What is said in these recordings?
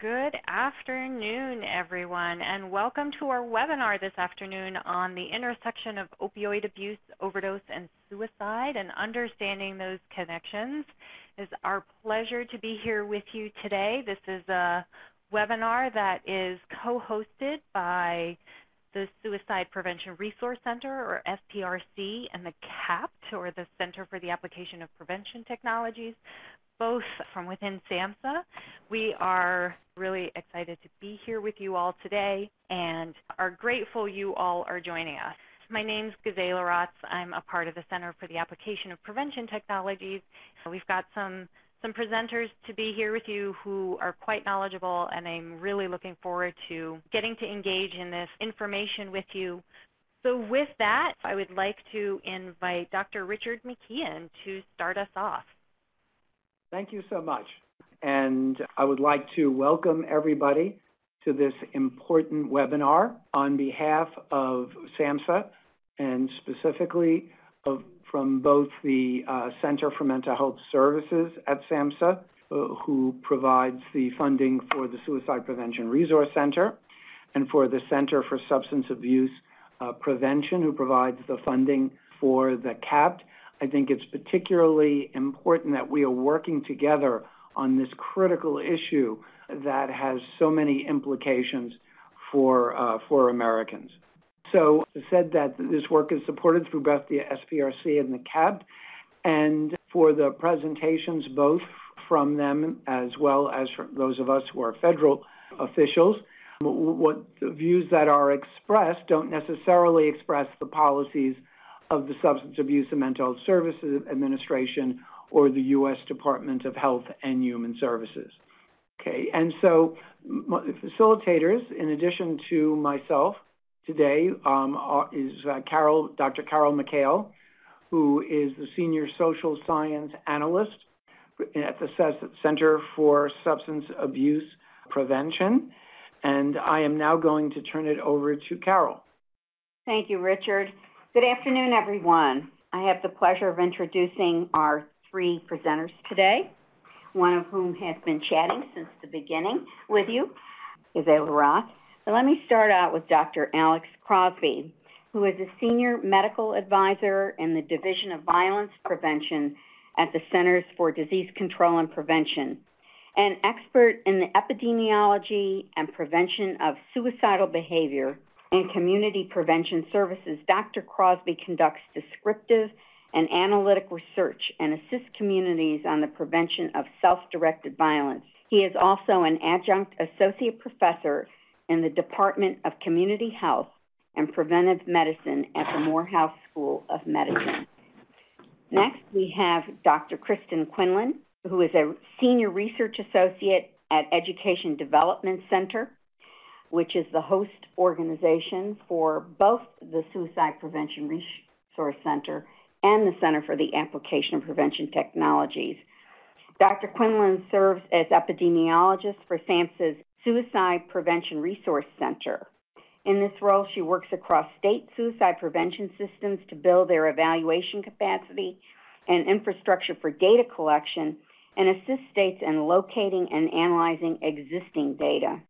Good afternoon, everyone, and welcome to our webinar this afternoon on the intersection of opioid abuse, overdose, and suicide and understanding those connections. It's our pleasure to be here with you today. This is a webinar that is co-hosted by the Suicide Prevention Resource Center, or SPRC, and the CAPT, or the Center for the Application of Prevention Technologies, both from within SAMHSA. We are really excited to be here with you all today and are grateful you all are joining us. My name is Gisela Rots. I'm a part of the Center for the Application of Prevention Technologies. We've got some, some presenters to be here with you who are quite knowledgeable, and I'm really looking forward to getting to engage in this information with you. So with that, I would like to invite Dr. Richard McKeon to start us off. Thank you so much. And I would like to welcome everybody to this important webinar on behalf of SAMHSA and specifically of, from both the uh, Center for Mental Health Services at SAMHSA, uh, who provides the funding for the Suicide Prevention Resource Center, and for the Center for Substance Abuse uh, Prevention, who provides the funding for the CAPT I think it's particularly important that we are working together on this critical issue that has so many implications for, uh, for Americans. So I said that this work is supported through both the SPRC and the CAPT, and for the presentations both from them as well as from those of us who are federal officials, what the views that are expressed don't necessarily express the policies of the Substance Abuse and Mental Health Services Administration or the U.S. Department of Health and Human Services. Okay, and so facilitators, in addition to myself today, um, is uh, Carol, Dr. Carol McHale, who is the Senior Social Science Analyst at the Center for Substance Abuse Prevention. And I am now going to turn it over to Carol. Thank you, Richard. Good afternoon, everyone. I have the pleasure of introducing our three presenters today, one of whom has been chatting since the beginning with you, Gisela Rots. But let me start out with Dr. Alex Crosby, who is a senior medical advisor in the Division of Violence Prevention at the Centers for Disease Control and Prevention, an expert in the epidemiology and prevention of suicidal behavior and Community Prevention Services, Dr. Crosby conducts descriptive and analytic research and assists communities on the prevention of self-directed violence. He is also an adjunct associate professor in the Department of Community Health and Preventive Medicine at the Morehouse School of Medicine. Next, we have Dr. Kristen Quinlan, who is a senior research associate at Education Development Center which is the host organization for both the Suicide Prevention Resource Center and the Center for the Application of Prevention Technologies. Dr. Quinlan serves as epidemiologist for SAMHSA's Suicide Prevention Resource Center. In this role, she works across state suicide prevention systems to build their evaluation capacity and infrastructure for data collection and assist states in locating and analyzing existing data.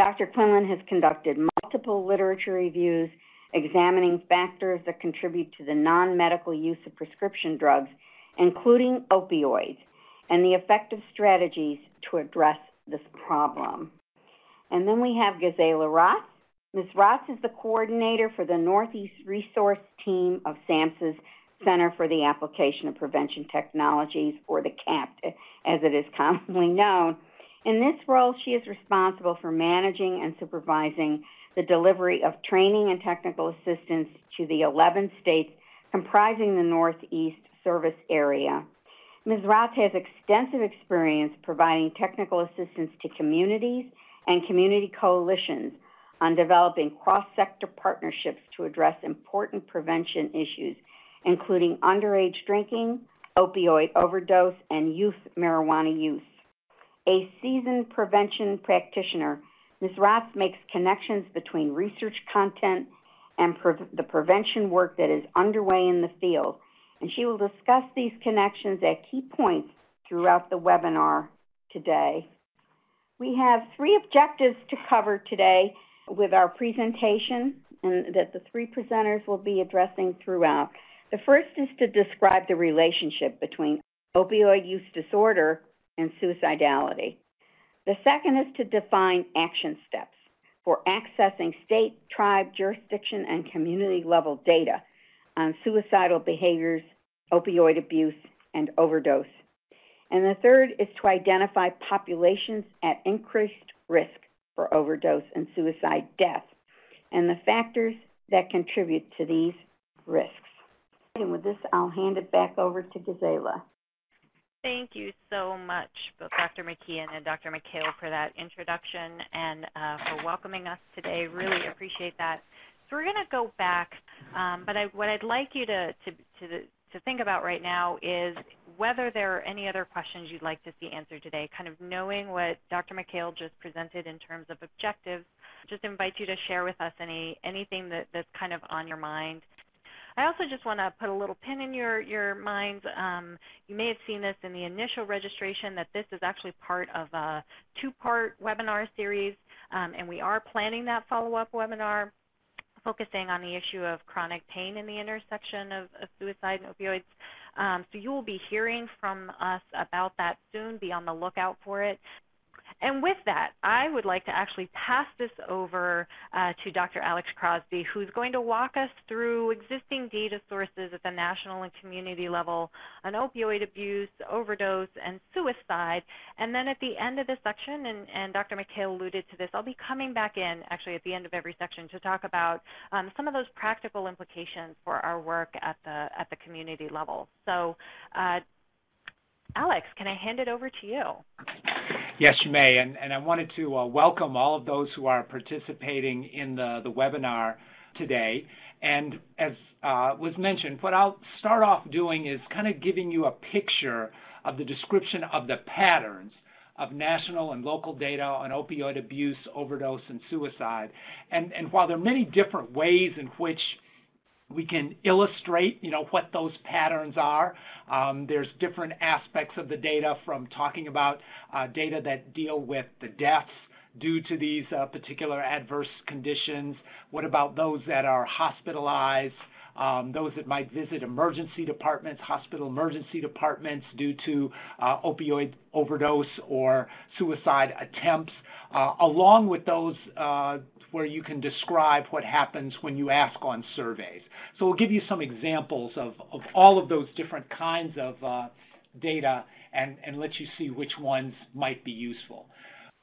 Dr. Quinlan has conducted multiple literature reviews examining factors that contribute to the non-medical use of prescription drugs, including opioids, and the effective strategies to address this problem. And then we have Gisela Rots. Ms. Rots is the coordinator for the Northeast Resource Team of SAMHSA's Center for the Application of Prevention Technologies, or the CAPT, as it is commonly known. In this role, she is responsible for managing and supervising the delivery of training and technical assistance to the 11 states comprising the Northeast service area. Ms. Rots has extensive experience providing technical assistance to communities and community coalitions on developing cross-sector partnerships to address important prevention issues, including underage drinking, opioid overdose, and youth marijuana use. A seasoned prevention practitioner, Ms. Rots makes connections between research content and pre the prevention work that is underway in the field, and she will discuss these connections at key points throughout the webinar today. We have three objectives to cover today with our presentation and that the three presenters will be addressing throughout. The first is to describe the relationship between opioid use disorder and suicidality. The second is to define action steps for accessing state, tribe, jurisdiction, and community level data on suicidal behaviors, opioid abuse, and overdose. And the third is to identify populations at increased risk for overdose and suicide death and the factors that contribute to these risks. And with this, I'll hand it back over to Gisela. Thank you so much, both Dr. McKeon and Dr. McHale, for that introduction and uh, for welcoming us today. Really appreciate that. So we're going to go back, um, but I, what I'd like you to, to, to, to think about right now is whether there are any other questions you'd like to see answered today, kind of knowing what Dr. McHale just presented in terms of objectives, just invite you to share with us any anything that, that's kind of on your mind. I also just want to put a little pin in your, your minds. Um, you may have seen this in the initial registration that this is actually part of a two-part webinar series, um, and we are planning that follow-up webinar focusing on the issue of chronic pain in the intersection of, of suicide and opioids. Um, so you will be hearing from us about that soon. Be on the lookout for it. And with that, I would like to actually pass this over uh, to Dr. Alex Crosby, who's going to walk us through existing data sources at the national and community level on opioid abuse, overdose, and suicide. And then at the end of this section, and, and Dr. McHale alluded to this, I'll be coming back in actually at the end of every section to talk about um, some of those practical implications for our work at the, at the community level. So uh, Alex, can I hand it over to you? Yes, you may. And, and I wanted to uh, welcome all of those who are participating in the, the webinar today. And as uh, was mentioned, what I'll start off doing is kind of giving you a picture of the description of the patterns of national and local data on opioid abuse, overdose, and suicide. And, and while there are many different ways in which we can illustrate, you know, what those patterns are. Um, there's different aspects of the data from talking about uh, data that deal with the deaths due to these uh, particular adverse conditions. What about those that are hospitalized? Um, those that might visit emergency departments, hospital emergency departments due to uh, opioid overdose or suicide attempts, uh, along with those uh, where you can describe what happens when you ask on surveys. So we'll give you some examples of, of all of those different kinds of uh, data and, and let you see which ones might be useful.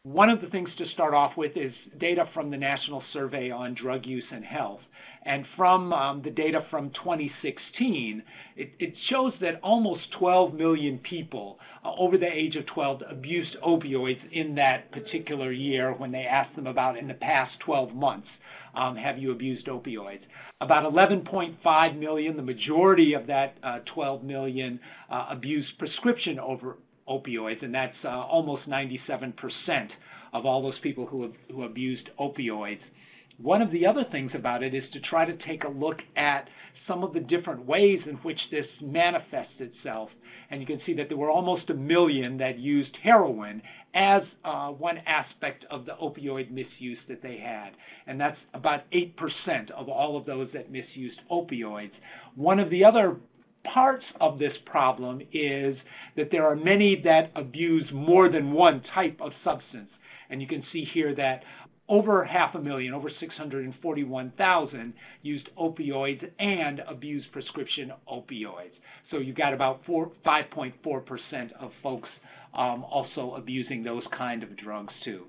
One of the things to start off with is data from the National Survey on Drug Use and Health. And from um, the data from 2016, it, it, shows that almost 12 million people uh, over the age of 12 abused opioids in that particular year when they asked them about in the past 12 months, um, have you abused opioids? About 11.5 million, the majority of that uh, 12 million, uh, abused prescription over opioids, and that's uh, almost 97% of all those people who have who abused opioids. One of the other things about it is to try to take a look at some of the different ways in which this manifests itself. And you can see that there were almost a million that used heroin as uh, one aspect of the opioid misuse that they had. And that's about 8% of all of those that misused opioids. One of the other parts of this problem is that there are many that abuse more than one type of substance. And you can see here that over half a million, over 641,000 used opioids and abused prescription opioids. So you've got about 5.4% of folks um, also abusing those kind of drugs too.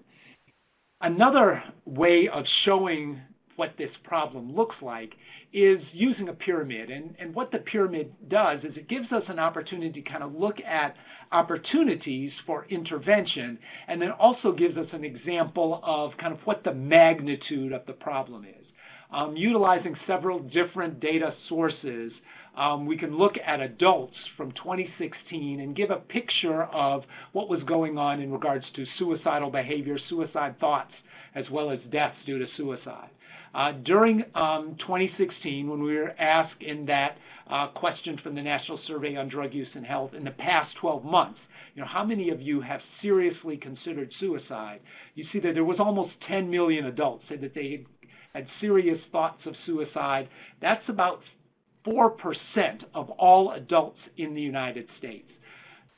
Another way of showing what this problem looks like is using a pyramid. And, and what the pyramid does is it gives us an opportunity to kind of look at opportunities for intervention and then also gives us an example of kind of what the magnitude of the problem is. Um, utilizing several different data sources, um, we can look at adults from 2016 and give a picture of what was going on in regards to suicidal behavior, suicide thoughts, as well as deaths due to suicide. Uh, during um, 2016, when we were asked in that uh, question from the National Survey on Drug Use and Health in the past 12 months, you know, how many of you have seriously considered suicide? You see that there was almost 10 million adults said that they had, had serious thoughts of suicide. That's about 4% of all adults in the United States.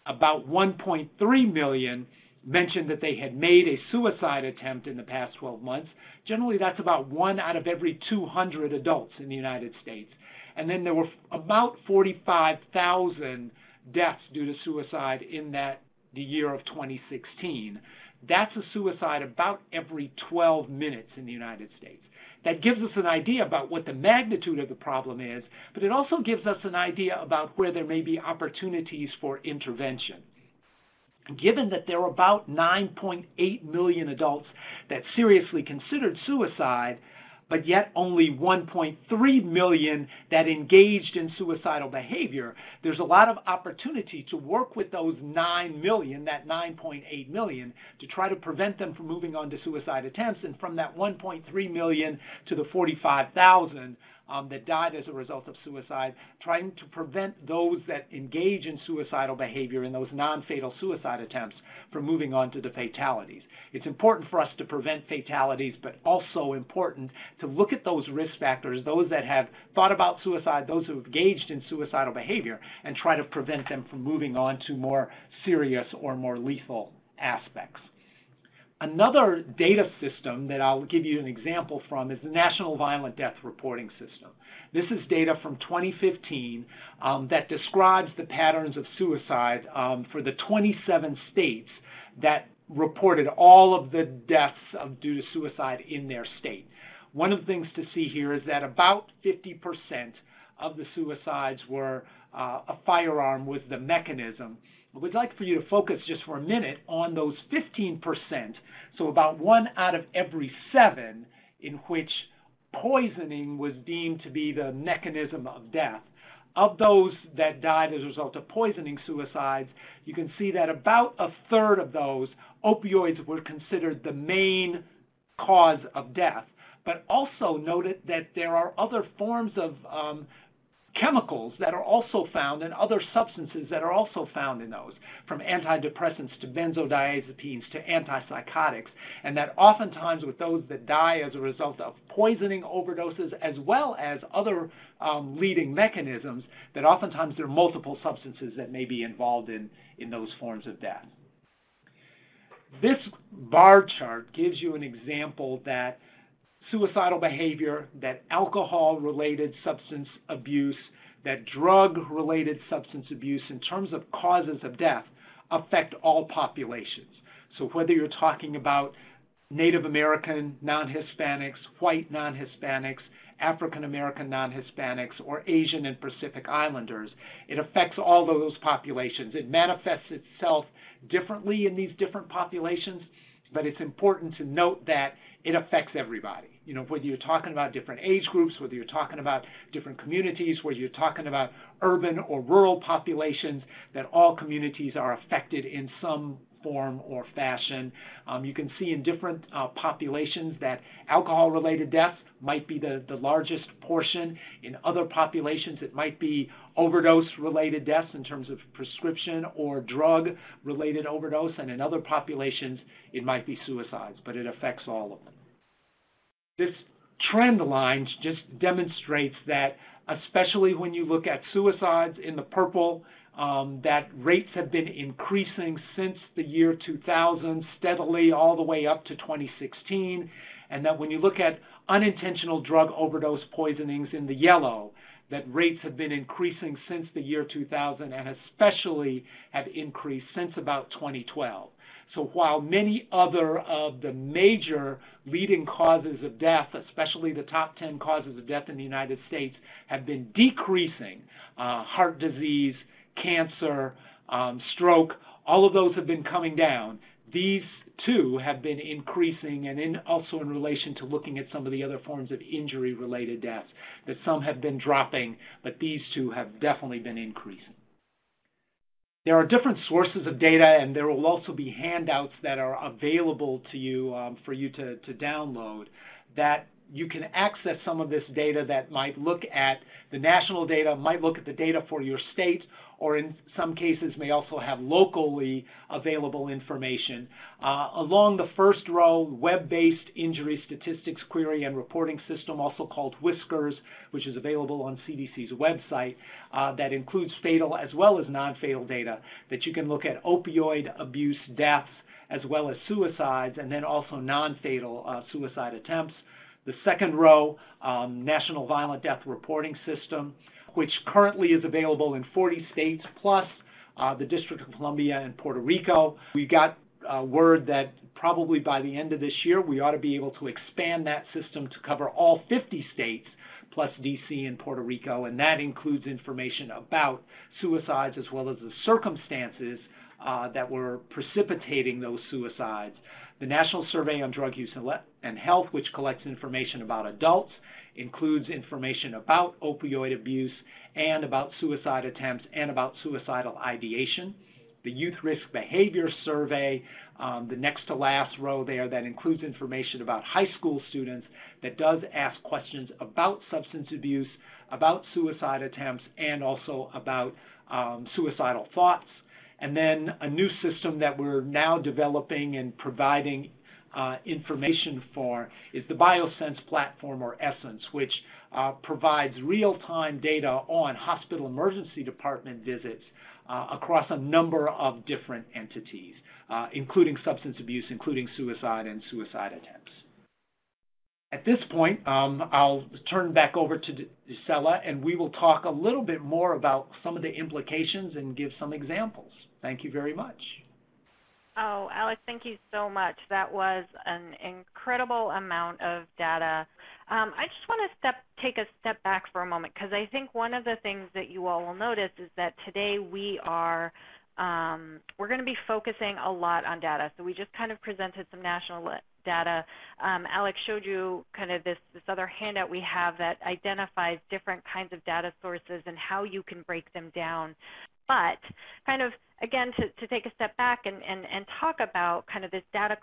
About 1.3 million mentioned that they had made a suicide attempt in the past 12 months. Generally, that's about one out of every 200 adults in the United States. And then there were about 45,000 deaths due to suicide in that the year of 2016. That's a suicide about every 12 minutes in the United States. That gives us an idea about what the magnitude of the problem is, but it also gives us an idea about where there may be opportunities for intervention given that there are about 9.8 million adults that seriously considered suicide, but yet only 1.3 million that engaged in suicidal behavior, there's a lot of opportunity to work with those 9 million, that 9.8 million, to try to prevent them from moving on to suicide attempts. And from that 1.3 million to the 45,000, um, that died as a result of suicide, trying to prevent those that engage in suicidal behavior in those non-fatal suicide attempts from moving on to the fatalities. It's important for us to prevent fatalities, but also important to look at those risk factors, those that have thought about suicide, those who have engaged in suicidal behavior, and try to prevent them from moving on to more serious or more lethal aspects. Another data system that I'll give you an example from is the National Violent Death Reporting System. This is data from 2015 um, that describes the patterns of suicide um, for the 27 states that reported all of the deaths of, due to suicide in their state. One of the things to see here is that about 50% of the suicides were uh, a firearm was the mechanism, We'd like for you to focus just for a minute on those 15%, so about one out of every seven in which poisoning was deemed to be the mechanism of death. Of those that died as a result of poisoning suicides, you can see that about a third of those opioids were considered the main cause of death. But also noted that there are other forms of um, chemicals that are also found and other substances that are also found in those, from antidepressants to benzodiazepines to antipsychotics, and that oftentimes with those that die as a result of poisoning overdoses as well as other um, leading mechanisms, that oftentimes there are multiple substances that may be involved in, in those forms of death. This bar chart gives you an example that suicidal behavior, that alcohol-related substance abuse, that drug-related substance abuse in terms of causes of death affect all populations. So whether you're talking about Native American non-Hispanics, white non-Hispanics, African American non-Hispanics, or Asian and Pacific Islanders, it affects all those populations. It manifests itself differently in these different populations, but it's important to note that it affects everybody. You know, whether you're talking about different age groups, whether you're talking about different communities, whether you're talking about urban or rural populations, that all communities are affected in some form or fashion. Um, you can see in different uh, populations that alcohol-related deaths might be the, the largest portion. In other populations, it might be overdose-related deaths in terms of prescription or drug-related overdose, and in other populations, it might be suicides, but it affects all of them. This trend line just demonstrates that, especially when you look at suicides in the purple, um, that rates have been increasing since the year 2000 steadily all the way up to 2016, and that when you look at unintentional drug overdose poisonings in the yellow, that rates have been increasing since the year 2000 and especially have increased since about 2012. So while many other of the major leading causes of death, especially the top 10 causes of death in the United States, have been decreasing, uh, heart disease, cancer, um, stroke, all of those have been coming down. These two have been increasing and in, also in relation to looking at some of the other forms of injury-related deaths, that some have been dropping, but these two have definitely been increasing. There are different sources of data, and there will also be handouts that are available to you um, for you to, to download that you can access some of this data that might look at the national data, might look at the data for your state, or in some cases may also have locally available information. Uh, along the first row, web-based injury statistics query and reporting system, also called WISQARS, which is available on CDC's website, uh, that includes fatal as well as non-fatal data, that you can look at opioid abuse deaths, as well as suicides, and then also non-fatal uh, suicide attempts. The second row, um, National Violent Death Reporting System, which currently is available in 40 states plus uh, the District of Columbia and Puerto Rico. We got uh, word that probably by the end of this year we ought to be able to expand that system to cover all 50 states plus DC and Puerto Rico, and that includes information about suicides as well as the circumstances uh, that were precipitating those suicides. The National Survey on Drug Use and Health, which collects information about adults, includes information about opioid abuse and about suicide attempts and about suicidal ideation. The Youth Risk Behavior Survey, um, the next to last row there, that includes information about high school students that does ask questions about substance abuse, about suicide attempts, and also about um, suicidal thoughts. And then a new system that we're now developing and providing uh, information for is the BioSense platform, or Essence, which uh, provides real-time data on hospital emergency department visits uh, across a number of different entities, uh, including substance abuse, including suicide and suicide attempts. At this point, um, I'll turn back over to Gisela, and we will talk a little bit more about some of the implications and give some examples. Thank you very much. Oh, Alex, thank you so much. That was an incredible amount of data. Um, I just want to step, take a step back for a moment because I think one of the things that you all will notice is that today we are um, we're going to be focusing a lot on data. So we just kind of presented some national data. Um, Alex showed you kind of this, this other handout we have that identifies different kinds of data sources and how you can break them down. But kind of, again, to, to take a step back and, and, and talk about kind of this data,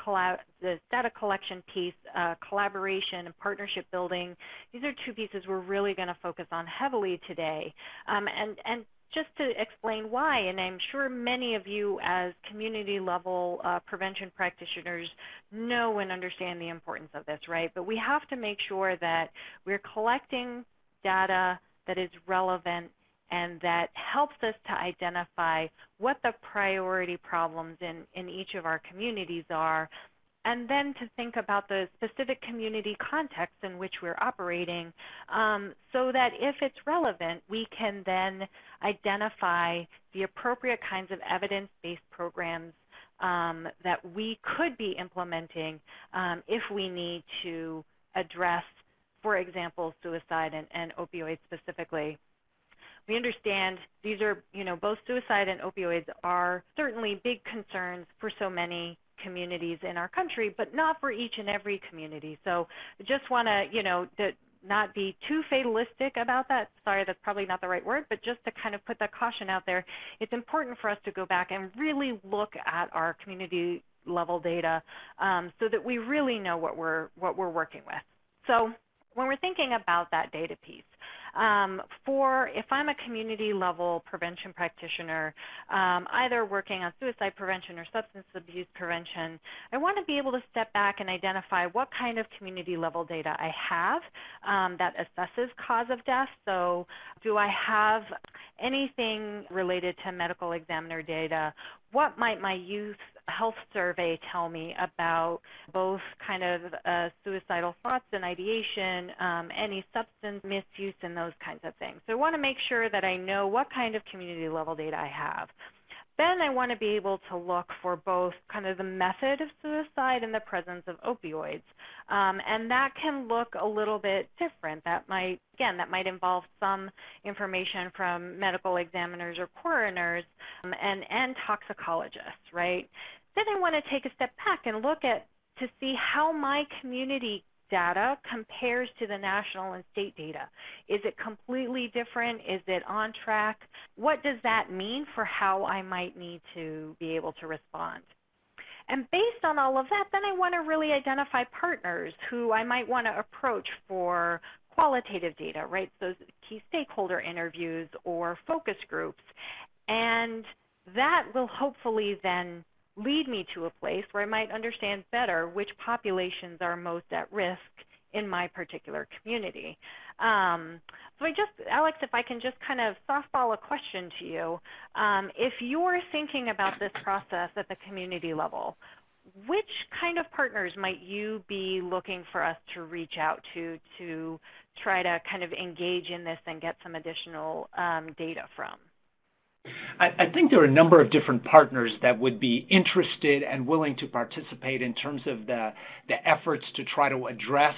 this data collection piece, uh, collaboration and partnership building, these are two pieces we're really going to focus on heavily today. Um, and, and just to explain why, and I'm sure many of you as community level uh, prevention practitioners know and understand the importance of this, right? But we have to make sure that we're collecting data that is relevant and that helps us to identify what the priority problems in, in each of our communities are, and then to think about the specific community context in which we're operating um, so that if it's relevant, we can then identify the appropriate kinds of evidence-based programs um, that we could be implementing um, if we need to address, for example, suicide and, and opioids specifically. We understand these are, you know, both suicide and opioids are certainly big concerns for so many communities in our country, but not for each and every community. So just want to, you know, to not be too fatalistic about that. Sorry, that's probably not the right word, but just to kind of put that caution out there, it's important for us to go back and really look at our community level data um, so that we really know what we're, what we're working with. So when we're thinking about that data piece, um, for if I'm a community level prevention practitioner, um, either working on suicide prevention or substance abuse prevention, I want to be able to step back and identify what kind of community level data I have um, that assesses cause of death. So do I have anything related to medical examiner data? What might my youth health survey tell me about both kind of uh, suicidal thoughts and ideation, um, any substance misuse and those kinds of things. So I want to make sure that I know what kind of community level data I have. Then I want to be able to look for both kind of the method of suicide and the presence of opioids. Um, and that can look a little bit different. That might, again, that might involve some information from medical examiners or coroners um, and, and toxicologists, right? Then I want to take a step back and look at to see how my community data compares to the national and state data? Is it completely different? Is it on track? What does that mean for how I might need to be able to respond? And based on all of that, then I want to really identify partners who I might want to approach for qualitative data, right? Those key stakeholder interviews or focus groups. And that will hopefully then lead me to a place where I might understand better which populations are most at risk in my particular community. Um, so I just, Alex, if I can just kind of softball a question to you, um, if you're thinking about this process at the community level, which kind of partners might you be looking for us to reach out to to try to kind of engage in this and get some additional um, data from? I, I, think there are a number of different partners that would be interested and willing to participate in terms of the, the efforts to try to address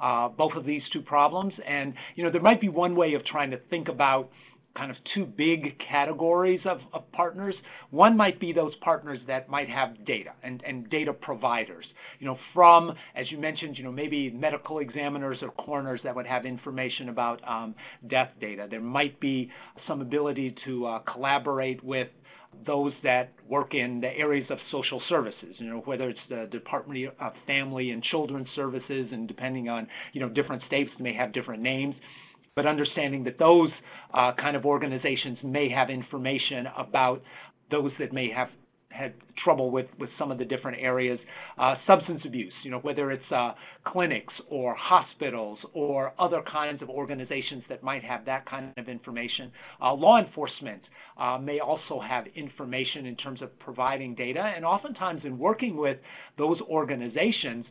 uh, both of these two problems. And, you know, there might be one way of trying to think about kind of two big categories of, of, partners. One might be those partners that might have data and, and data providers, you know, from, as you mentioned, you know, maybe medical examiners or coroners that would have information about um, death data. There might be some ability to uh, collaborate with those that work in the areas of social services, you know, whether it's the Department of Family and Children's Services and depending on, you know, different states may have different names but understanding that those uh, kind of organizations may have information about those that may have had trouble with, with some of the different areas. Uh, substance abuse, you know, whether it's uh, clinics or hospitals or other kinds of organizations that might have that kind of information. Uh, law enforcement uh, may also have information in terms of providing data, and oftentimes in working with those organizations,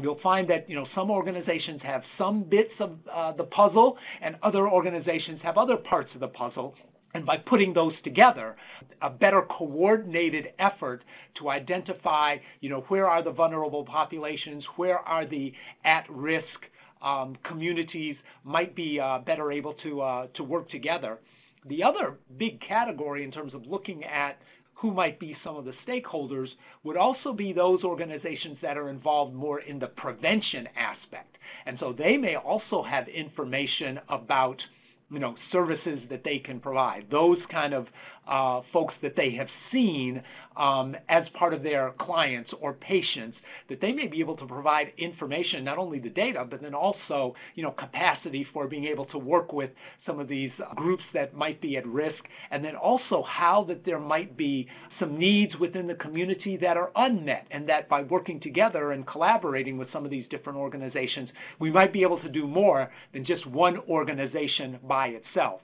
you'll find that you know some organizations have some bits of uh, the puzzle and other organizations have other parts of the puzzle and by putting those together, a better coordinated effort to identify, you know, where are the vulnerable populations, where are the at-risk um, communities might be uh, better able to, uh, to work together. The other big category in terms of looking at who might be some of the stakeholders would also be those organizations that are involved more in the prevention aspect. And so they may also have information about you know, services that they can provide, those kind of uh, folks that they have seen um, as part of their clients or patients, that they may be able to provide information, not only the data, but then also, you know, capacity for being able to work with some of these groups that might be at risk, and then also how that there might be some needs within the community that are unmet, and that by working together and collaborating with some of these different organizations, we might be able to do more than just one organization by itself.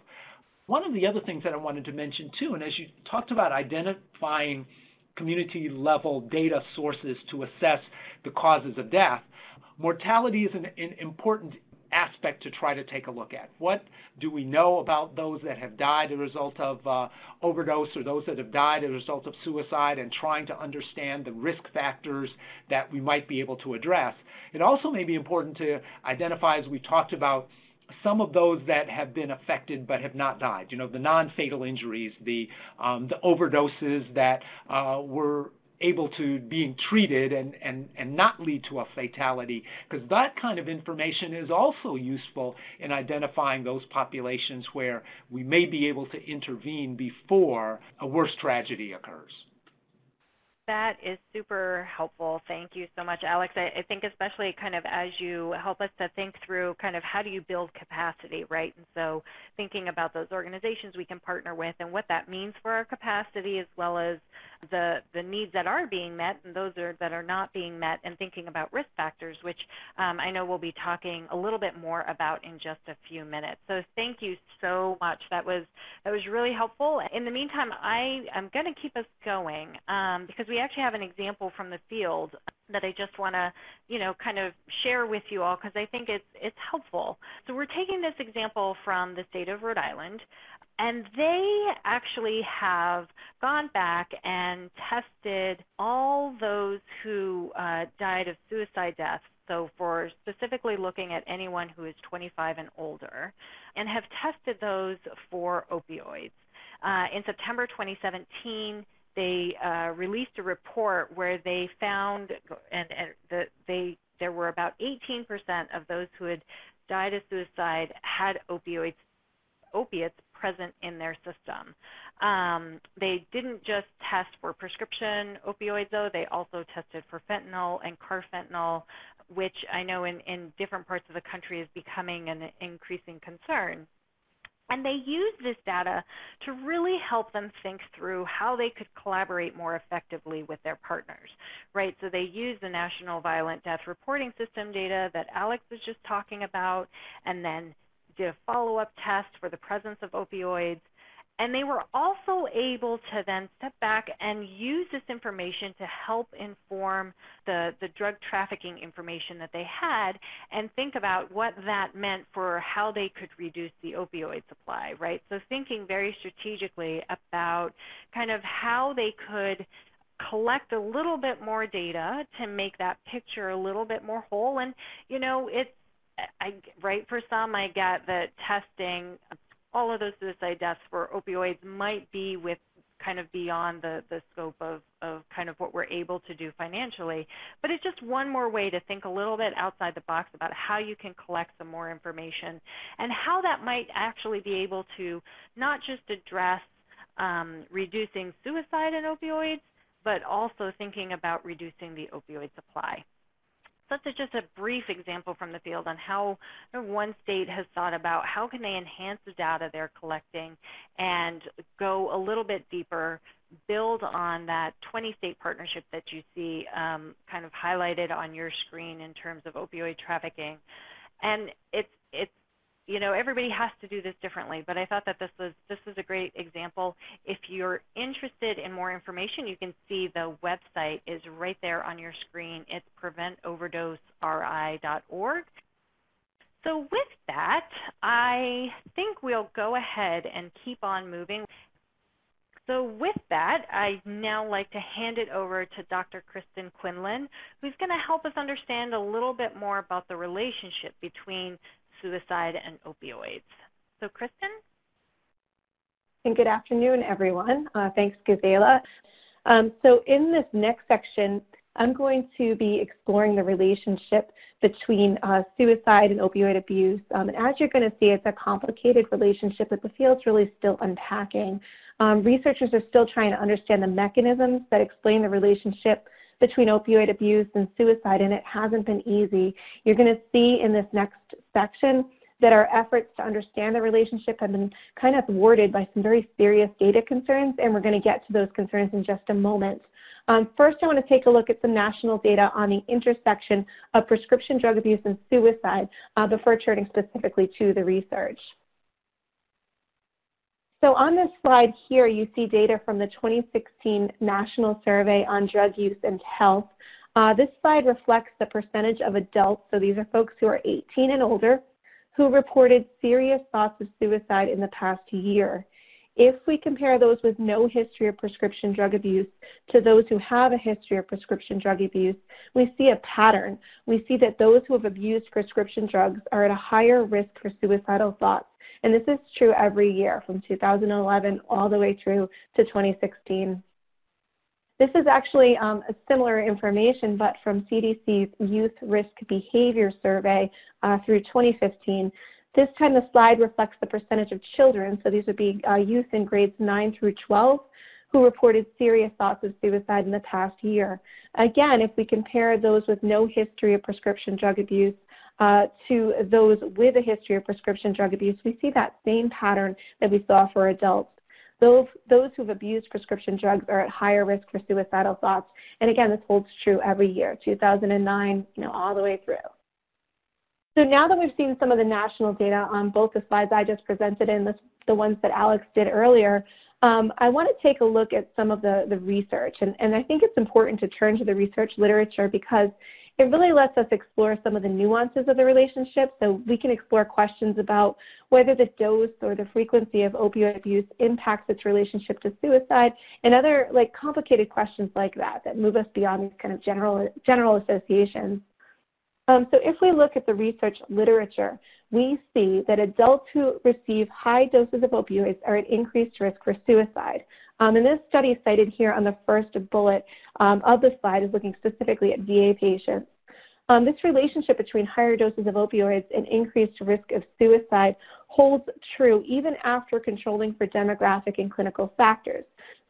One of the other things that I wanted to mention too, and as you talked about identifying community level data sources to assess the causes of death, mortality is an, an, important aspect to try to take a look at. What do we know about those that have died as a result of uh, overdose or those that have died as a result of suicide and trying to understand the risk factors that we might be able to address. It also may be important to identify, as we talked about, some of those that have been affected but have not died, you know, the non-fatal injuries, the, um, the overdoses that uh, were able to being treated and, and, and not lead to a fatality, because that kind of information is also useful in identifying those populations where we may be able to intervene before a worse tragedy occurs. That is super helpful. Thank you so much, Alex. I, I, think especially kind of as you help us to think through kind of how do you build capacity, right? And so thinking about those organizations we can partner with and what that means for our capacity as well as the, the needs that are being met and those are, that are not being met and thinking about risk factors, which um, I know we'll be talking a little bit more about in just a few minutes. So thank you so much. That was, that was really helpful. In the meantime, I am going to keep us going um, because we actually have an example from the field that I just want to, you know, kind of share with you all because I think it's it's helpful. So we're taking this example from the state of Rhode Island, and they actually have gone back and tested all those who uh, died of suicide deaths so for specifically looking at anyone who is 25 and older, and have tested those for opioids. Uh, in September 2017, they uh, released a report where they found, and, and the, they, there were about 18% of those who had died of suicide had opioids, opiates present in their system. Um, they didn't just test for prescription opioids, though. They also tested for fentanyl and carfentanil, which I know in, in different parts of the country is becoming an increasing concern. And they used this data to really help them think through how they could collaborate more effectively with their partners, right? So they used the National Violent Death Reporting System data that Alex was just talking about, and then did a follow-up test for the presence of opioids, and they were also able to then step back and use this information to help inform the, the drug trafficking information that they had and think about what that meant for how they could reduce the opioid supply, right? So thinking very strategically about kind of how they could collect a little bit more data to make that picture a little bit more whole. And, you know, it's I, right, for some, I get that testing all of those suicide deaths for opioids might be with kind of beyond the, the scope of, of kind of what we're able to do financially. But it's just one more way to think a little bit outside the box about how you can collect some more information and how that might actually be able to not just address um, reducing suicide and opioids, but also thinking about reducing the opioid supply that's just a brief example from the field on how one state has thought about how can they enhance the data they're collecting and go a little bit deeper, build on that 20-state partnership that you see um, kind of highlighted on your screen in terms of opioid trafficking. And it's, it's you know, everybody has to do this differently, but I thought that this was this was a great example. If you're interested in more information, you can see the website is right there on your screen. It's preventoverdoseri.org. So with that, I think we'll go ahead and keep on moving. So with that, I'd now like to hand it over to Dr. Kristen Quinlan, who's going to help us understand a little bit more about the relationship between suicide and opioids. So Kristen? And good afternoon, everyone. Uh, thanks, Gisela. Um, so in this next section, I'm going to be exploring the relationship between uh, suicide and opioid abuse. Um, and as you're going to see, it's a complicated relationship that the field's really still unpacking. Um, researchers are still trying to understand the mechanisms that explain the relationship between opioid abuse and suicide, and it hasn't been easy. You're going to see in this next that our efforts to understand the relationship have been kind of thwarted by some very serious data concerns, and we're going to get to those concerns in just a moment. Um, first, I want to take a look at some national data on the intersection of prescription drug abuse and suicide uh, before turning specifically to the research. So on this slide here, you see data from the 2016 National Survey on Drug Use and Health. Uh, this slide reflects the percentage of adults, so these are folks who are 18 and older, who reported serious thoughts of suicide in the past year. If we compare those with no history of prescription drug abuse to those who have a history of prescription drug abuse, we see a pattern. We see that those who have abused prescription drugs are at a higher risk for suicidal thoughts. And this is true every year from 2011 all the way through to 2016. This is actually um, a similar information, but from CDC's Youth Risk Behavior Survey uh, through 2015. This time the slide reflects the percentage of children, so these would be uh, youth in grades 9 through 12, who reported serious thoughts of suicide in the past year. Again, if we compare those with no history of prescription drug abuse uh, to those with a history of prescription drug abuse, we see that same pattern that we saw for adults. Those, those who've abused prescription drugs are at higher risk for suicidal thoughts. And again, this holds true every year, 2009, you know, all the way through. So now that we've seen some of the national data on both the slides I just presented and the, the ones that Alex did earlier, um, I want to take a look at some of the, the research. And, and I think it's important to turn to the research literature because it really lets us explore some of the nuances of the relationship so we can explore questions about whether the dose or the frequency of opioid abuse impacts its relationship to suicide and other like complicated questions like that that move us beyond these kind of general, general associations. Um, so if we look at the research literature, we see that adults who receive high doses of opioids are at increased risk for suicide. Um, and this study cited here on the first bullet um, of the slide is looking specifically at VA patients. Um, this relationship between higher doses of opioids and increased risk of suicide holds true even after controlling for demographic and clinical factors.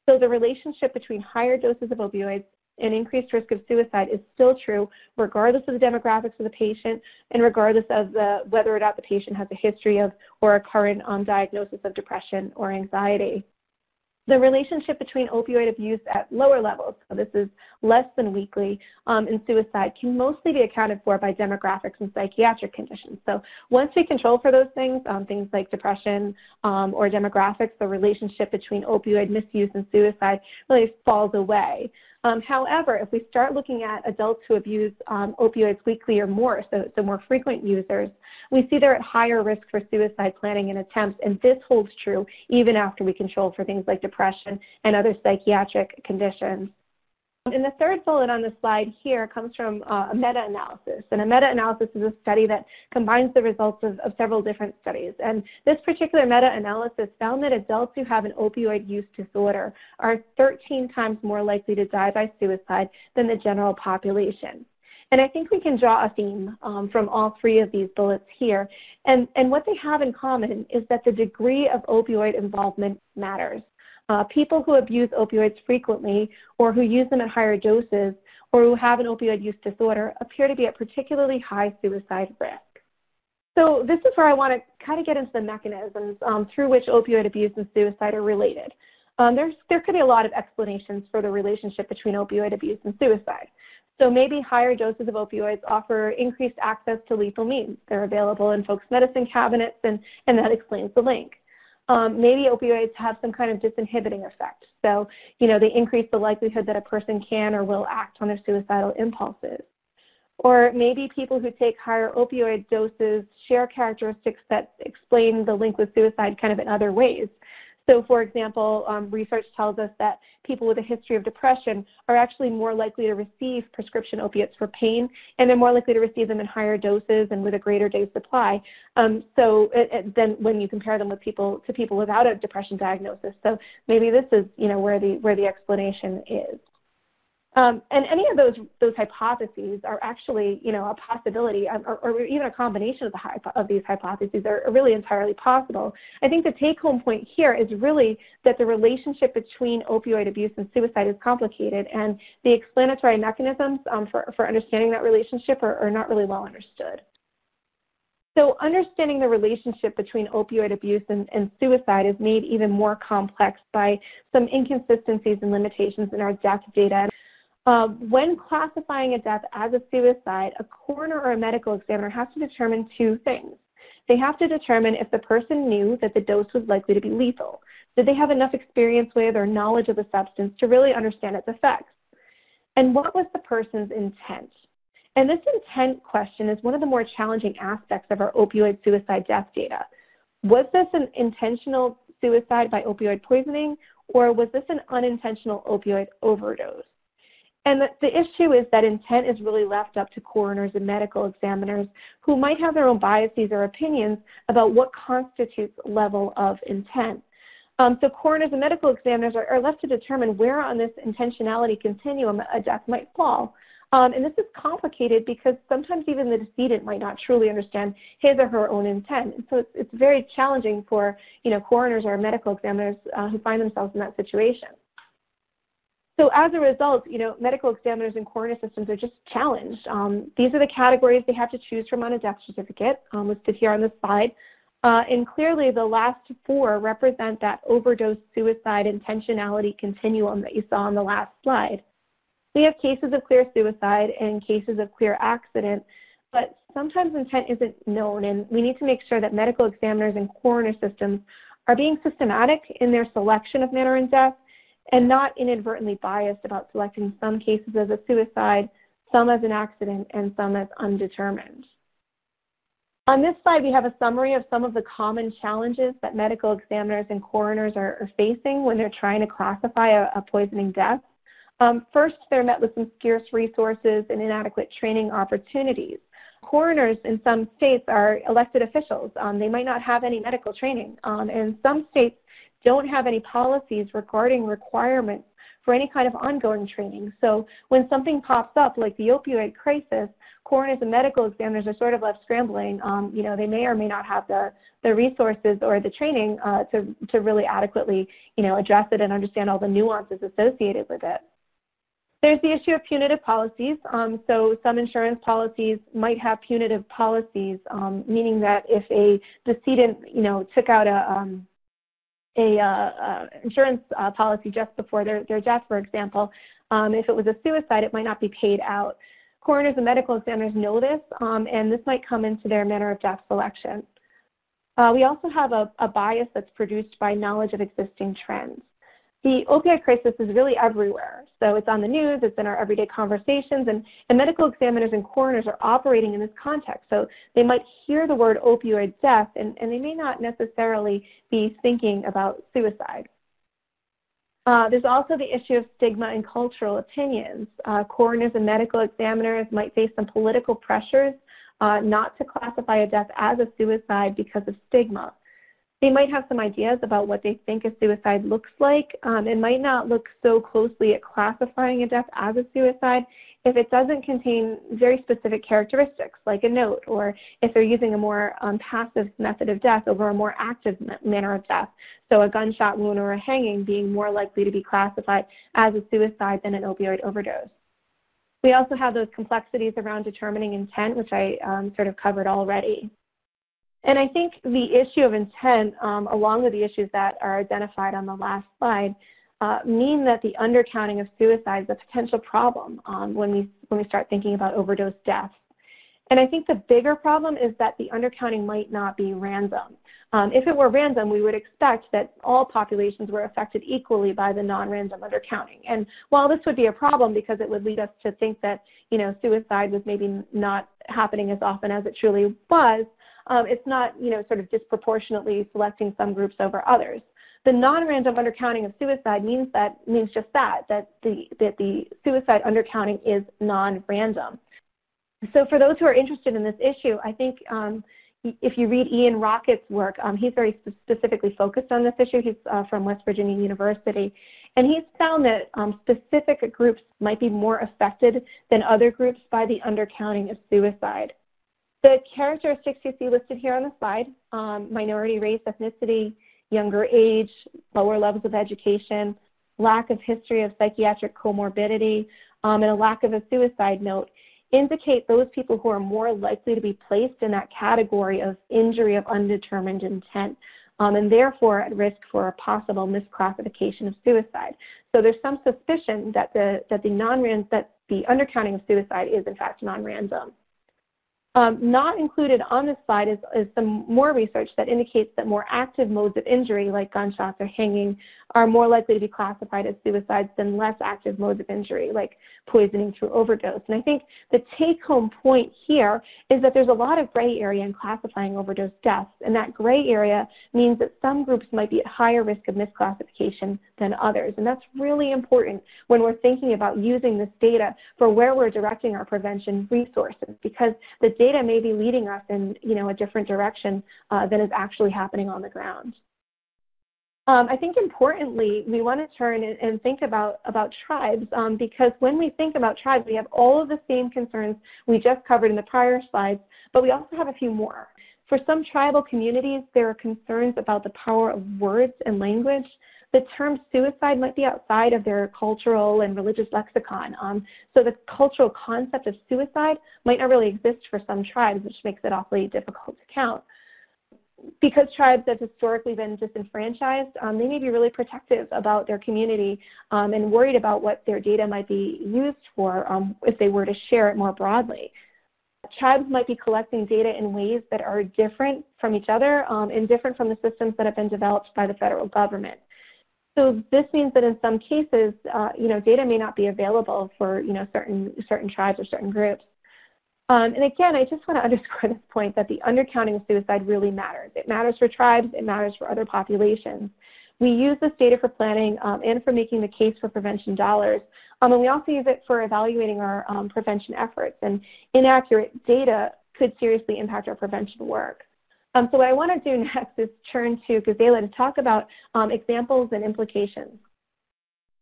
So the relationship between higher doses of opioids and increased risk of suicide is still true regardless of the demographics of the patient and regardless of the, whether or not the patient has a history of or a current um, diagnosis of depression or anxiety. The relationship between opioid abuse at lower levels, so this is less than weekly, um, and suicide can mostly be accounted for by demographics and psychiatric conditions. So once we control for those things, um, things like depression um, or demographics, the relationship between opioid misuse and suicide really falls away. Um, however, if we start looking at adults who abuse um, opioids weekly or more, so, so more frequent users, we see they're at higher risk for suicide planning and attempts, and this holds true even after we control for things like depression and other psychiatric conditions. And the third bullet on the slide here comes from uh, a meta-analysis. And a meta-analysis is a study that combines the results of, of several different studies. And this particular meta-analysis found that adults who have an opioid use disorder are 13 times more likely to die by suicide than the general population. And I think we can draw a theme um, from all three of these bullets here. And, and what they have in common is that the degree of opioid involvement matters. Uh, people who abuse opioids frequently or who use them at higher doses or who have an opioid use disorder appear to be at particularly high suicide risk. So this is where I want to kind of get into the mechanisms um, through which opioid abuse and suicide are related. Um, there's, there could be a lot of explanations for the relationship between opioid abuse and suicide. So maybe higher doses of opioids offer increased access to lethal means. They're available in folks' medicine cabinets, and, and that explains the link. Um, maybe opioids have some kind of disinhibiting effect. So, you know, they increase the likelihood that a person can or will act on their suicidal impulses. Or maybe people who take higher opioid doses share characteristics that explain the link with suicide kind of in other ways. So for example, um, research tells us that people with a history of depression are actually more likely to receive prescription opiates for pain, and they're more likely to receive them in higher doses and with a greater day supply. Um, so it, it, then when you compare them with people to people without a depression diagnosis. So maybe this is you know where the where the explanation is. Um, and any of those those hypotheses are actually, you know, a possibility, um, or, or even a combination of, the, of these hypotheses are really entirely possible. I think the take-home point here is really that the relationship between opioid abuse and suicide is complicated, and the explanatory mechanisms um, for, for understanding that relationship are, are not really well understood. So understanding the relationship between opioid abuse and, and, suicide is made even more complex by some inconsistencies and limitations in our data. Uh, when classifying a death as a suicide, a coroner or a medical examiner has to determine two things. They have to determine if the person knew that the dose was likely to be lethal. Did they have enough experience with or knowledge of the substance to really understand its effects? And what was the person's intent? And this intent question is one of the more challenging aspects of our opioid suicide death data. Was this an intentional suicide by opioid poisoning, or was this an unintentional opioid overdose? And the, the, issue is that intent is really left up to coroners and medical examiners who might have their own biases or opinions about what constitutes level of intent. Um, so coroners and medical examiners are, are, left to determine where on this intentionality continuum a death might fall. Um, and this is complicated because sometimes even the decedent might not truly understand his or her own intent. And so it's, it's very challenging for you know, coroners or medical examiners uh, who find themselves in that situation. So as a result, you know, medical examiners and coroner systems are just challenged. Um, these are the categories they have to choose from on a death certificate, um, listed here on the slide. Uh, and clearly the last four represent that overdose suicide intentionality continuum that you saw on the last slide. We have cases of clear suicide and cases of clear accident, but sometimes intent isn't known and we need to make sure that medical examiners and coroner systems are being systematic in their selection of manner and death and not inadvertently biased about selecting some cases as a suicide, some as an accident, and some as undetermined. On this slide, we have a summary of some of the common challenges that medical examiners and coroners are, are facing when they're trying to classify a, a poisoning death. Um, first, they're met with some scarce resources and inadequate training opportunities. Coroners in some states are elected officials. Um, they might not have any medical training. Um, and some states don't have any policies regarding requirements for any kind of ongoing training. So when something pops up like the opioid crisis, coroners and medical examiners are sort of left scrambling. Um, you know, they may or may not have the, the resources or the training uh, to, to really adequately, you know, address it and understand all the nuances associated with it. There's the issue of punitive policies. Um, so some insurance policies might have punitive policies, um, meaning that if a decedent, you know, took out a, um, a uh, uh, insurance uh, policy just before their, their death, for example, um, if it was a suicide, it might not be paid out. Coroners and medical examiners know this, um, and this might come into their manner of death selection. Uh, we also have a, a bias that's produced by knowledge of existing trends the opioid crisis is really everywhere. So it's on the news, it's in our everyday conversations, and, and medical examiners and coroners are operating in this context. So they might hear the word opioid death, and, and they may not necessarily be thinking about suicide. Uh, there's also the issue of stigma and cultural opinions. Uh, coroners and medical examiners might face some political pressures uh, not to classify a death as a suicide because of stigma. They might have some ideas about what they think a suicide looks like. Um, it might not look so closely at classifying a death as a suicide if it doesn't contain very specific characteristics like a note or if they're using a more um, passive method of death over a more active manner of death. So a gunshot wound or a hanging being more likely to be classified as a suicide than an opioid overdose. We also have those complexities around determining intent, which I um, sort of covered already. And I think the issue of intent, um, along with the issues that are identified on the last slide, uh, mean that the undercounting of suicide is a potential problem um, when, we, when we start thinking about overdose deaths. And I think the bigger problem is that the undercounting might not be random. Um, if it were random, we would expect that all populations were affected equally by the non-random undercounting. And while this would be a problem because it would lead us to think that, you know, suicide was maybe not happening as often as it truly was, um, it's not, you know, sort of disproportionately selecting some groups over others. The non-random undercounting of suicide means that means just that, that the, that the suicide undercounting is non-random. So for those who are interested in this issue, I think um, if you read Ian Rockett's work, um, he's very specifically focused on this issue. He's uh, from West Virginia University. And he's found that um, specific groups might be more affected than other groups by the undercounting of suicide. The characteristics you see listed here on the slide, um, minority race, ethnicity, younger age, lower levels of education, lack of history of psychiatric comorbidity, um, and a lack of a suicide note indicate those people who are more likely to be placed in that category of injury of undetermined intent um, and therefore at risk for a possible misclassification of suicide. So there's some suspicion that the, that the, non that the undercounting of suicide is in fact non-random. Um, not included on this slide is, is, some more research that indicates that more active modes of injury, like gunshots or hanging, are more likely to be classified as suicides than less active modes of injury, like poisoning through overdose. And I think the take-home point here is that there's a lot of gray area in classifying overdose deaths, and that gray area means that some groups might be at higher risk of misclassification than others. And that's really important when we're thinking about using this data for where we're directing our prevention resources, because the data may be leading us in you know, a different direction uh, than is actually happening on the ground. Um, I think importantly, we want to turn and, and think about, about tribes um, because when we think about tribes, we have all of the same concerns we just covered in the prior slides, but we also have a few more. For some tribal communities, there are concerns about the power of words and language. The term suicide might be outside of their cultural and religious lexicon. Um, so the cultural concept of suicide might not really exist for some tribes, which makes it awfully difficult to count because tribes have historically been disenfranchised, um, they may be really protective about their community um, and worried about what their data might be used for um, if they were to share it more broadly. Tribes might be collecting data in ways that are different from each other um, and different from the systems that have been developed by the federal government. So this means that in some cases, uh, you know, data may not be available for, you know, certain, certain tribes or certain groups. Um, and again, I just want to underscore this point that the undercounting of suicide really matters. It matters for tribes, it matters for other populations. We use this data for planning um, and for making the case for prevention dollars. Um, and we also use it for evaluating our um, prevention efforts. And inaccurate data could seriously impact our prevention work. Um, so what I want to do next is turn to Gisela to talk about um, examples and implications.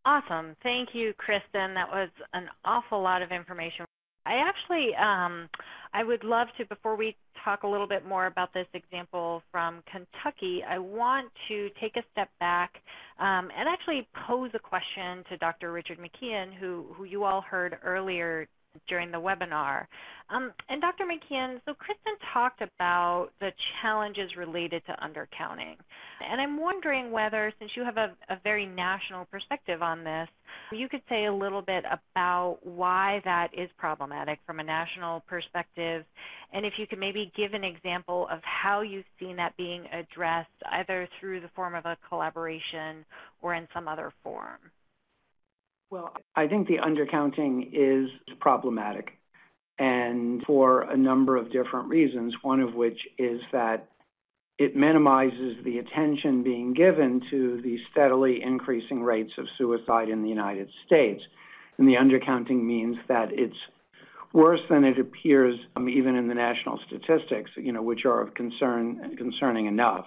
Awesome. Thank you, Kristen. That was an awful lot of information I actually, um, I would love to, before we talk a little bit more about this example from Kentucky, I want to take a step back um, and actually pose a question to Dr. Richard McKeon, who, who you all heard earlier during the webinar. Um, and Dr. McKeon, so Kristen talked about the challenges related to undercounting. And I'm wondering whether, since you have a, a very national perspective on this, you could say a little bit about why that is problematic from a national perspective, and if you could maybe give an example of how you've seen that being addressed either through the form of a collaboration or in some other form. Well, I think the undercounting is problematic and for a number of different reasons, one of which is that it minimizes the attention being given to the steadily increasing rates of suicide in the United States. And the undercounting means that it's worse than it appears um, even in the national statistics, you know, which are of concern, concerning enough.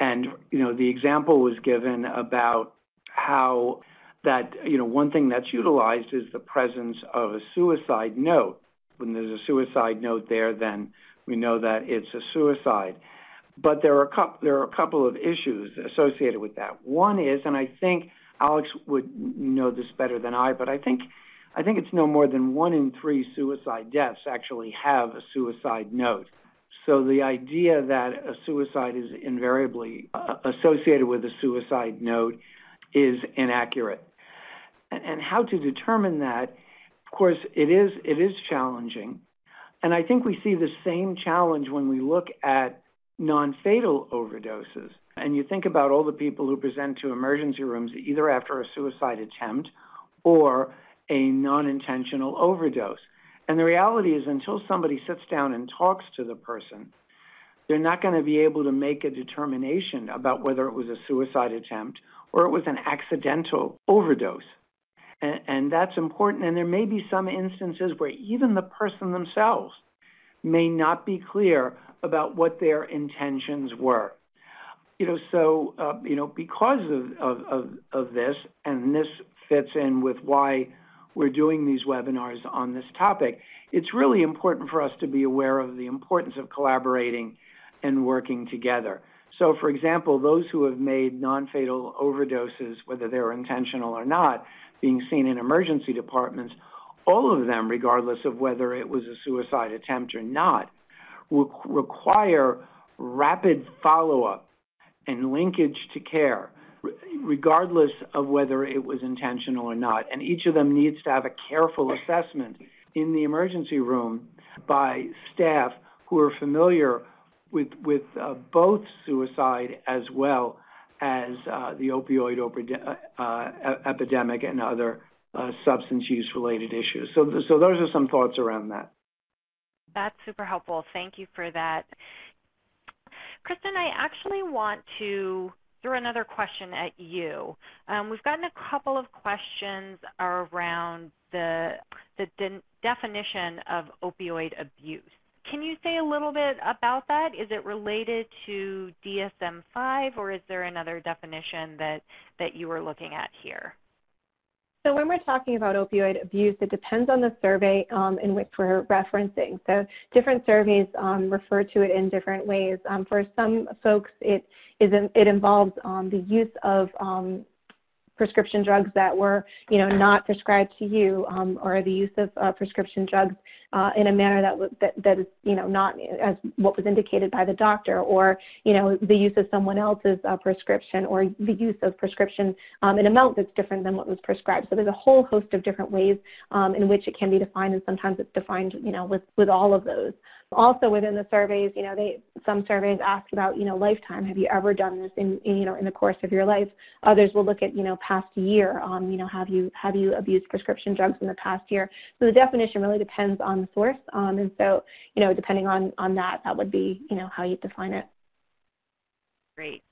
And, you know, the example was given about how that, you know, one thing that's utilized is the presence of a suicide note. When there's a suicide note there, then we know that it's a suicide. But there are, a couple, there are a couple of issues associated with that. One is, and I think Alex would know this better than I, but I think I think it's no more than one in three suicide deaths actually have a suicide note. So the idea that a suicide is invariably uh, associated with a suicide note is inaccurate and, how to determine that, of course, it is, it is challenging. And I think we see the same challenge when we look at non-fatal overdoses. And you think about all the people who present to emergency rooms either after a suicide attempt or a non-intentional overdose. And the reality is until somebody sits down and talks to the person, they're not going to be able to make a determination about whether it was a suicide attempt or it was an accidental overdose. And, and that's important. And there may be some instances where even the person themselves may not be clear about what their intentions were. You know, so, uh, you know, because of, of, of, of this, and this fits in with why we're doing these webinars on this topic, it's really important for us to be aware of the importance of collaborating and working together. So for example, those who have made non-fatal overdoses, whether they're intentional or not, being seen in emergency departments, all of them, regardless of whether it was a suicide attempt or not, require rapid follow-up and linkage to care, regardless of whether it was intentional or not. And each of them needs to have a careful assessment in the emergency room by staff who are familiar with, with uh, both suicide as well as uh, the opioid uh, epidemic and other uh, substance use related issues. So, so those are some thoughts around that. That's super helpful. Thank you for that. Kristen, I actually want to throw another question at you. Um, we've gotten a couple of questions around the, the de definition of opioid abuse. Can you say a little bit about that? Is it related to DSM-5 or is there another definition that, that you were looking at here? So when we're talking about opioid abuse, it depends on the survey um, in which we're referencing. So different surveys um, refer to it in different ways. Um, for some folks, it, is, it involves um, the use of um, prescription drugs that were, you know, not prescribed to you, um, or the use of uh, prescription drugs uh, in a manner that, that that is, you know, not as what was indicated by the doctor, or you know, the use of someone else's uh, prescription, or the use of prescription um, in amount that's different than what was prescribed. So there's a whole host of different ways um, in which it can be defined, and sometimes it's defined, you know, with with all of those. Also within the surveys, you know, they some surveys ask about, you know, lifetime. Have you ever done this in, you know, in the course of your life? Others will look at, you know, past year. Um, you know, have you have you abused prescription drugs in the past year? So the definition really depends on the source, um, and so you know, depending on on that, that would be you know how you define it. Great.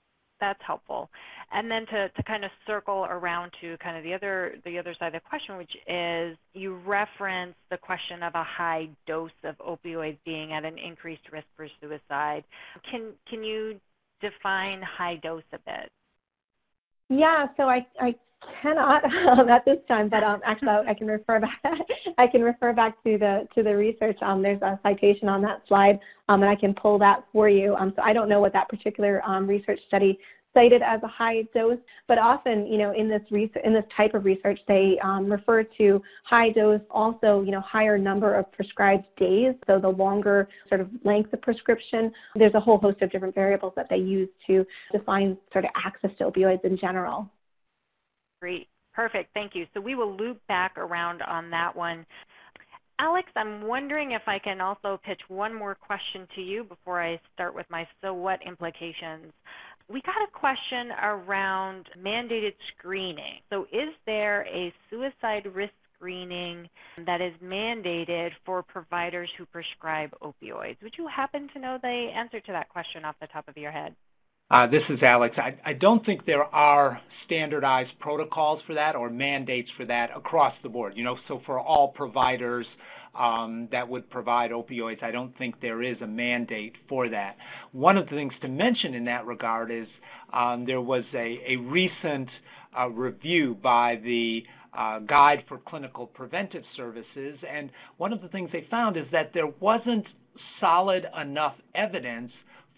That's helpful. And then to, to kind of circle around to kind of the other the other side of the question, which is you reference the question of a high dose of opioids being at an increased risk for suicide. Can can you define high dose a bit? Yeah, so I, I cannot um, at this time, but um, actually I can refer back. I can refer back to the to the research. Um, there's a citation on that slide, um, and I can pull that for you. Um, so I don't know what that particular um, research study cited as a high dose, but often, you know, in this research, in this type of research, they um, refer to high dose, also, you know, higher number of prescribed days, so the longer sort of length of prescription. There's a whole host of different variables that they use to define sort of access to opioids in general. Great. Perfect. Thank you. So we will loop back around on that one. Alex, I'm wondering if I can also pitch one more question to you before I start with my so what implications. We got a question around mandated screening. So is there a suicide risk screening that is mandated for providers who prescribe opioids? Would you happen to know the answer to that question off the top of your head? Uh, this is Alex. I, I, don't think there are standardized protocols for that or mandates for that across the board. You know, so for all providers um, that would provide opioids, I don't think there is a mandate for that. One of the things to mention in that regard is um, there was a, a recent uh, review by the uh, Guide for Clinical Preventive Services, and one of the things they found is that there wasn't solid enough evidence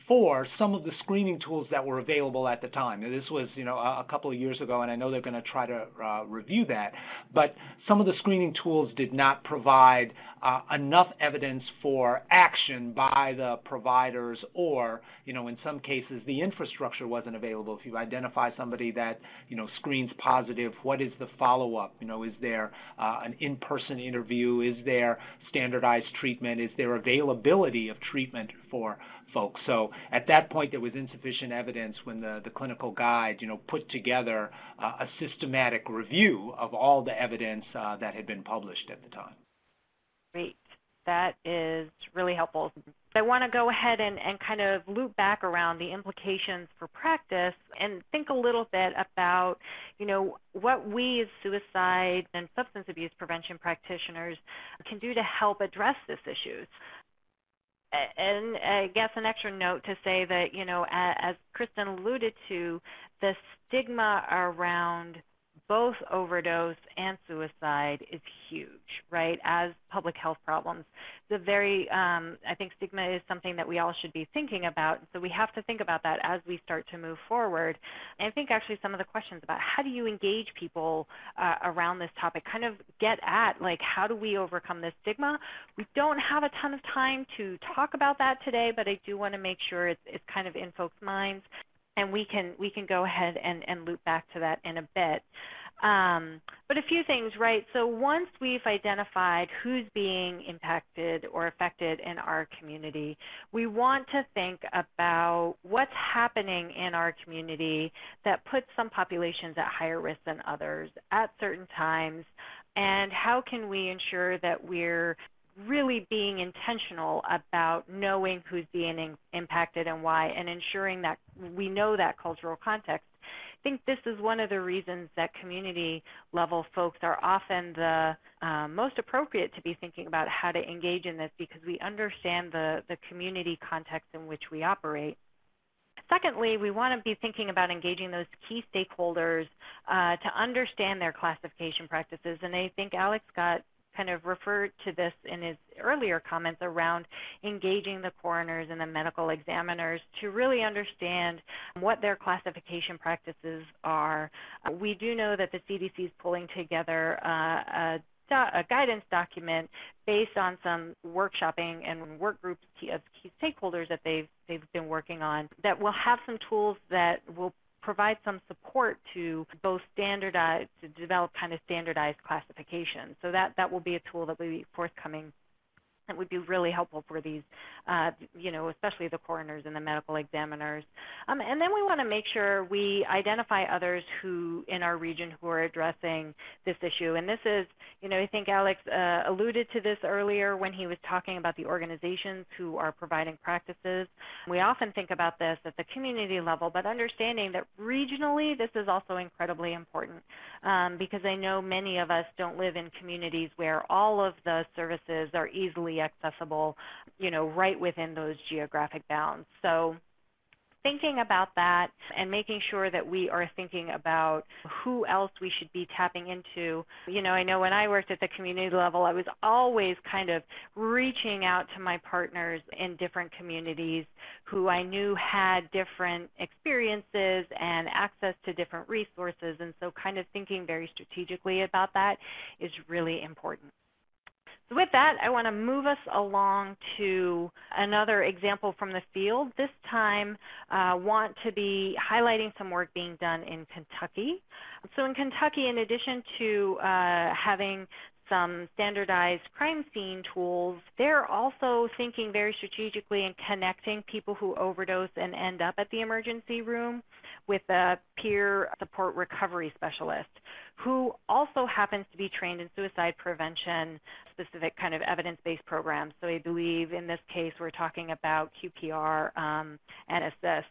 for some of the screening tools that were available at the time. This was, you know, a, a, couple of years ago, and I know they're going to try to uh, review that. But some of the screening tools did not provide uh, enough evidence for action by the providers, or, you know, in some cases, the infrastructure wasn't available. If you identify somebody that, you know, screens positive, what is the follow-up? You know, is there uh, an in-person interview? Is there standardized treatment? Is there availability of treatment for folks. So at that point, there was insufficient evidence when the, the clinical guide, you know, put together uh, a systematic review of all the evidence uh, that had been published at the time. Great. That is really helpful. I want to go ahead and, and kind of loop back around the implications for practice and think a little bit about, you know, what we as suicide and substance abuse prevention practitioners can do to help address this issue and I guess an extra note to say that, you know, as Kristen alluded to, the stigma around both overdose and suicide is huge, right, as public health problems. The very, um, I think stigma is something that we all should be thinking about, so we have to think about that as we start to move forward. And I think actually some of the questions about how do you engage people uh, around this topic kind of get at, like, how do we overcome this stigma? We don't have a ton of time to talk about that today, but I do want to make sure it's, it's kind of in folks' minds and we can we can go ahead and, and loop back to that in a bit. Um, but a few things, right? So once we've identified who's being impacted or affected in our community, we want to think about what's happening in our community that puts some populations at higher risk than others at certain times, and how can we ensure that we're really being intentional about knowing who's being impacted and why and ensuring that we know that cultural context. I think this is one of the reasons that community level folks are often the uh, most appropriate to be thinking about how to engage in this because we understand the, the community context in which we operate. Secondly, we want to be thinking about engaging those key stakeholders uh, to understand their classification practices. And I think Alex got kind of referred to this in his earlier comments around engaging the coroners and the medical examiners to really understand what their classification practices are. We do know that the CDC is pulling together uh, a a guidance document based on some workshopping and work groups of key stakeholders that they've they've been working on that will have some tools that will provide some support to both standardize, to develop kind of standardized classifications. So that, that will be a tool that will be forthcoming that would be really helpful for these, uh, you know, especially the coroners and the medical examiners. Um, and then we want to make sure we identify others who in our region who are addressing this issue. And this is, you know, I think Alex uh, alluded to this earlier when he was talking about the organizations who are providing practices. We often think about this at the community level, but understanding that regionally this is also incredibly important um, because I know many of us don't live in communities where all of the services are easily accessible, you know, right within those geographic bounds. So thinking about that and making sure that we are thinking about who else we should be tapping into. You know, I know when I worked at the community level, I was always kind of reaching out to my partners in different communities who I knew had different experiences and access to different resources. And so kind of thinking very strategically about that is really important. So with that, I want to move us along to another example from the field. This time, uh, want to be highlighting some work being done in Kentucky. So in Kentucky, in addition to uh, having some standardized crime scene tools, they're also thinking very strategically and connecting people who overdose and end up at the emergency room with a peer support recovery specialist who also happens to be trained in suicide prevention, specific kind of evidence-based programs. So I believe in this case we're talking about QPR um, and ASIST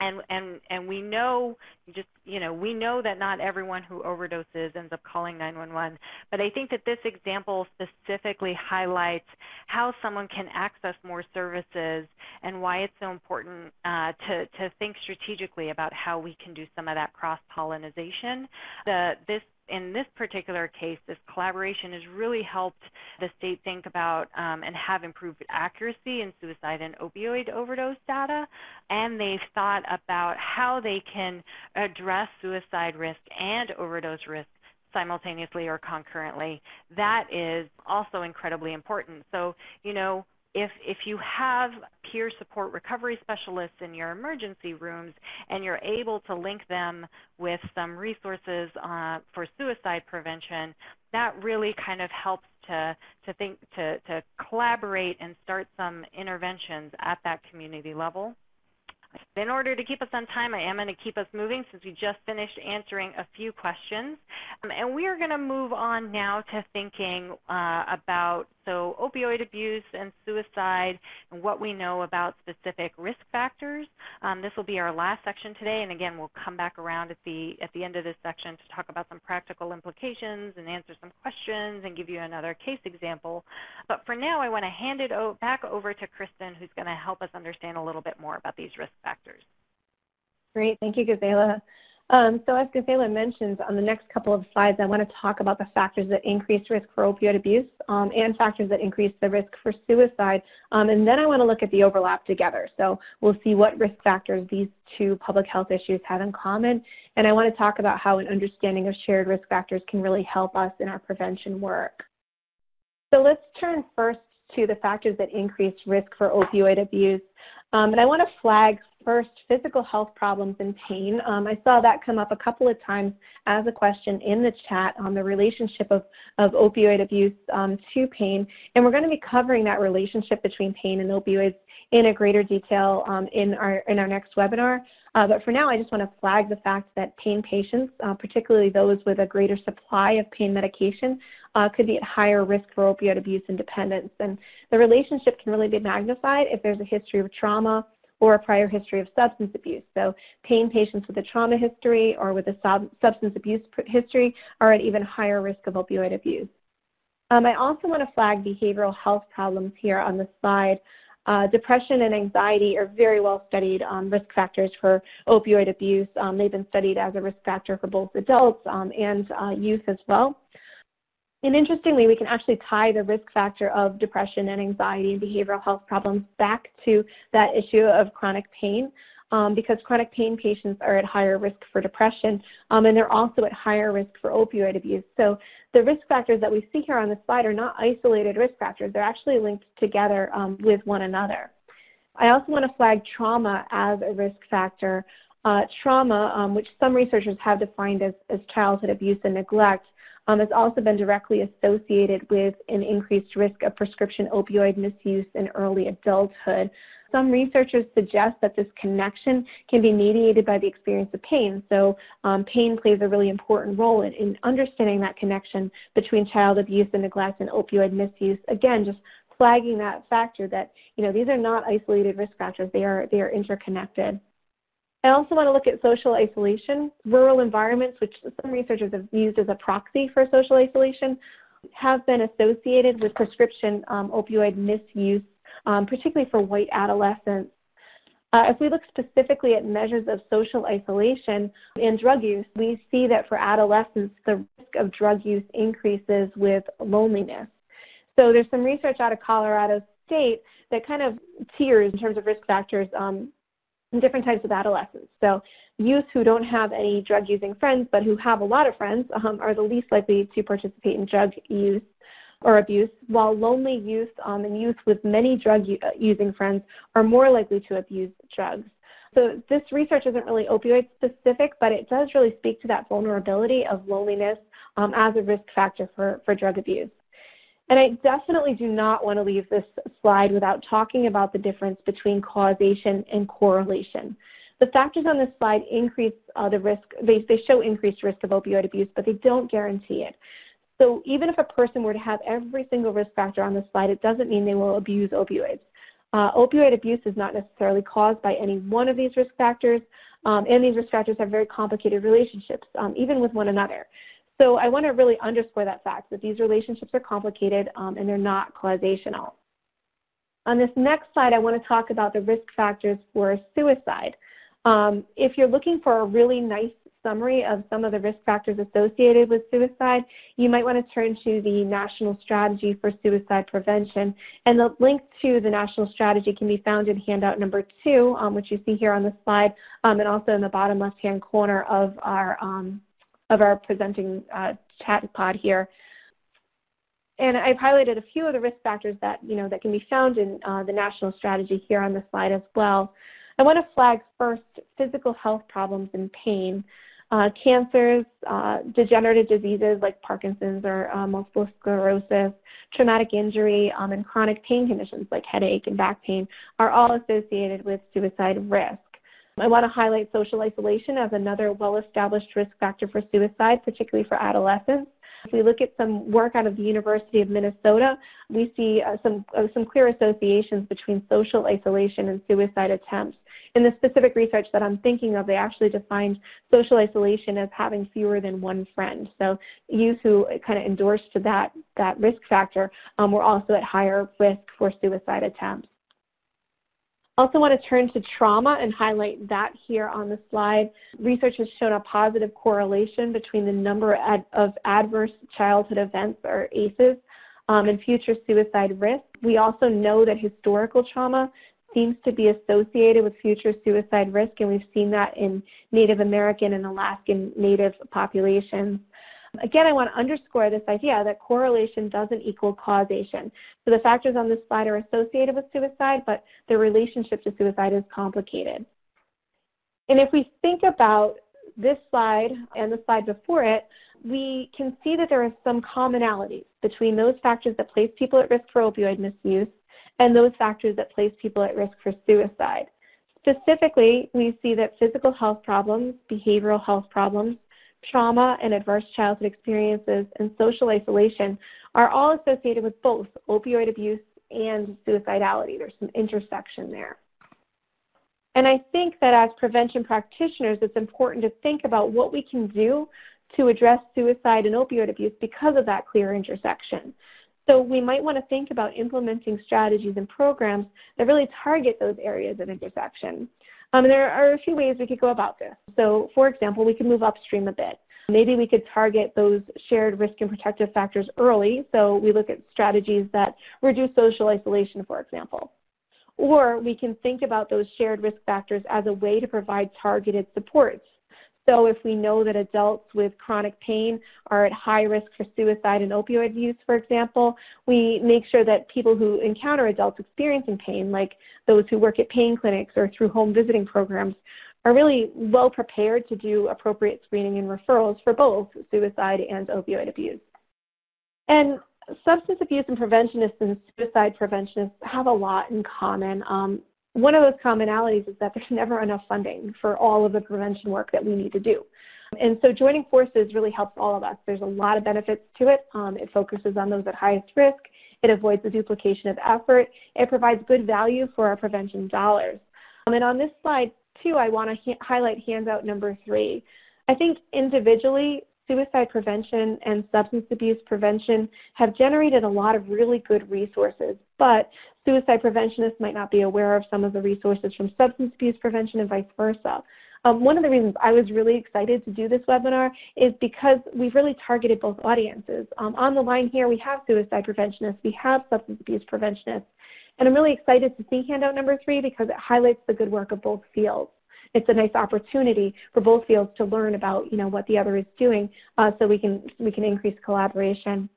and and and we know just you know we know that not everyone who overdoses ends up calling 911 but i think that this example specifically highlights how someone can access more services and why it's so important uh, to to think strategically about how we can do some of that cross pollination the this in this particular case, this collaboration has really helped the state think about um, and have improved accuracy in suicide and opioid overdose data, and they've thought about how they can address suicide risk and overdose risk simultaneously or concurrently. That is also incredibly important. So, you know, if, if you have peer support recovery specialists in your emergency rooms and you're able to link them with some resources uh, for suicide prevention, that really kind of helps to, to think, to, to collaborate and start some interventions at that community level. In order to keep us on time, I am going to keep us moving since we just finished answering a few questions. Um, and we are going to move on now to thinking uh, about so opioid abuse and suicide and what we know about specific risk factors. Um, this will be our last section today, and again, we'll come back around at the, at the end of this section to talk about some practical implications and answer some questions and give you another case example. But for now, I want to hand it back over to Kristen, who's going to help us understand a little bit more about these risk factors. Great, thank you, Gisela. Um, so as Gisela mentions, on the next couple of slides, I want to talk about the factors that increase risk for opioid abuse um, and factors that increase the risk for suicide. Um, and then I want to look at the overlap together. So we'll see what risk factors these two public health issues have in common. And I want to talk about how an understanding of shared risk factors can really help us in our prevention work. So let's turn first to the factors that increase risk for opioid abuse. Um, and I want to flag first, physical health problems and pain. Um, I saw that come up a couple of times as a question in the chat on the relationship of, of opioid abuse um, to pain. And we're going to be covering that relationship between pain and opioids in a greater detail um, in, our, in our next webinar. Uh, but for now, I just want to flag the fact that pain patients, uh, particularly those with a greater supply of pain medication, uh, could be at higher risk for opioid abuse and dependence. And the relationship can really be magnified if there's a history of trauma, or a prior history of substance abuse. So pain patients with a trauma history or with a sub substance abuse history are at even higher risk of opioid abuse. Um, I also want to flag behavioral health problems here on the slide. Uh, depression and anxiety are very well studied um, risk factors for opioid abuse. Um, they've been studied as a risk factor for both adults um, and uh, youth as well. And interestingly, we can actually tie the risk factor of depression and anxiety and behavioral health problems back to that issue of chronic pain um, because chronic pain patients are at higher risk for depression um, and they're also at higher risk for opioid abuse. So the risk factors that we see here on the slide are not isolated risk factors. They're actually linked together um, with one another. I also want to flag trauma as a risk factor. Uh, trauma, um, which some researchers have defined as, as childhood abuse and neglect, um, has also been directly associated with an increased risk of prescription opioid misuse in early adulthood. Some researchers suggest that this connection can be mediated by the experience of pain. So um, pain plays a really important role in, in understanding that connection between child abuse and neglect and opioid misuse. Again, just flagging that factor that, you know, these are not isolated risk factors. They are, they are interconnected. I also want to look at social isolation. Rural environments, which some researchers have used as a proxy for social isolation, have been associated with prescription um, opioid misuse, um, particularly for white adolescents. Uh, if we look specifically at measures of social isolation and drug use, we see that for adolescents, the risk of drug use increases with loneliness. So there's some research out of Colorado State that kind of tiers in terms of risk factors um, different types of adolescents. So youth who don't have any drug-using friends but who have a lot of friends um, are the least likely to participate in drug use or abuse, while lonely youth um, and youth with many drug-using uh, friends are more likely to abuse drugs. So this research isn't really opioid specific, but it does really speak to that vulnerability of loneliness um, as a risk factor for, for drug abuse. And I definitely do not want to leave this slide without talking about the difference between causation and correlation. The factors on this slide increase uh, the risk, they, they show increased risk of opioid abuse, but they don't guarantee it. So even if a person were to have every single risk factor on the slide, it doesn't mean they will abuse opioids. Uh, opioid abuse is not necessarily caused by any one of these risk factors, um, and these risk factors have very complicated relationships, um, even with one another. So I want to really underscore that fact, that these relationships are complicated um, and they're not causational. On this next slide, I want to talk about the risk factors for suicide. Um, if you're looking for a really nice summary of some of the risk factors associated with suicide, you might want to turn to the National Strategy for Suicide Prevention. And the link to the National Strategy can be found in handout number two, um, which you see here on the slide, um, and also in the bottom left-hand corner of our um, of our presenting uh, chat pod here. And I've highlighted a few of the risk factors that, you know, that can be found in uh, the national strategy here on the slide as well. I want to flag first physical health problems and pain. Uh, cancers, uh, degenerative diseases like Parkinson's or uh, multiple sclerosis, traumatic injury, um, and chronic pain conditions like headache and back pain are all associated with suicide risk. I want to highlight social isolation as another well-established risk factor for suicide, particularly for adolescents. If we look at some work out of the University of Minnesota, we see uh, some, uh, some clear associations between social isolation and suicide attempts. In the specific research that I'm thinking of, they actually defined social isolation as having fewer than one friend. So youth who kind of endorsed that, that risk factor um, were also at higher risk for suicide attempts. Also want to turn to trauma and highlight that here on the slide. Research has shown a positive correlation between the number of adverse childhood events, or ACEs, um, and future suicide risk. We also know that historical trauma seems to be associated with future suicide risk, and we've seen that in Native American and Alaskan Native populations. Again, I want to underscore this idea that correlation doesn't equal causation. So the factors on this slide are associated with suicide, but the relationship to suicide is complicated. And if we think about this slide and the slide before it, we can see that there are some commonalities between those factors that place people at risk for opioid misuse and those factors that place people at risk for suicide. Specifically, we see that physical health problems, behavioral health problems, trauma and adverse childhood experiences, and social isolation are all associated with both opioid abuse and suicidality. There's some intersection there. And I think that as prevention practitioners, it's important to think about what we can do to address suicide and opioid abuse because of that clear intersection. So we might want to think about implementing strategies and programs that really target those areas of intersection. Um, there are a few ways we could go about this. So for example, we could move upstream a bit. Maybe we could target those shared risk and protective factors early, so we look at strategies that reduce social isolation, for example. Or we can think about those shared risk factors as a way to provide targeted supports so if we know that adults with chronic pain are at high risk for suicide and opioid use, for example, we make sure that people who encounter adults experiencing pain, like those who work at pain clinics or through home visiting programs, are really well prepared to do appropriate screening and referrals for both suicide and opioid abuse. And substance abuse and preventionists and suicide preventionists have a lot in common. Um, one of those commonalities is that there's never enough funding for all of the prevention work that we need to do. And so joining forces really helps all of us. There's a lot of benefits to it. Um, it focuses on those at highest risk. It avoids the duplication of effort. It provides good value for our prevention dollars. Um, and on this slide, too, I want to ha highlight handout number three. I think individually, suicide prevention and substance abuse prevention have generated a lot of really good resources but suicide preventionists might not be aware of some of the resources from substance abuse prevention and vice versa. Um, one of the reasons I was really excited to do this webinar is because we've really targeted both audiences. Um, on the line here, we have suicide preventionists, we have substance abuse preventionists, and I'm really excited to see handout number three because it highlights the good work of both fields. It's a nice opportunity for both fields to learn about, you know, what the other is doing uh, so we can, we can increase collaboration.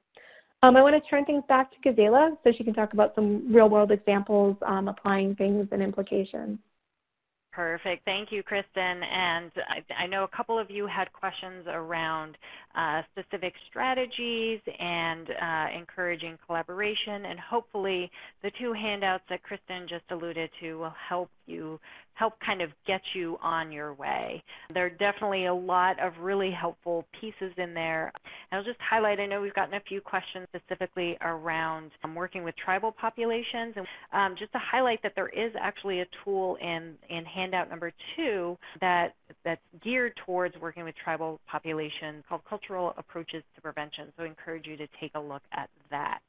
Um, I want to turn things back to Gisela so she can talk about some real-world examples um, applying things and implications. Perfect. Thank you, Kristen. And I, I, know a couple of you had questions around uh, specific strategies and uh, encouraging collaboration. And hopefully the two handouts that Kristen just alluded to will help you help kind of get you on your way. There are definitely a lot of really helpful pieces in there. And I'll just highlight, I know we've gotten a few questions specifically around um, working with tribal populations. And um, just to highlight that there is actually a tool in, in handout number two that, that's geared towards working with tribal populations called Cultural Approaches to Prevention. So I encourage you to take a look at that.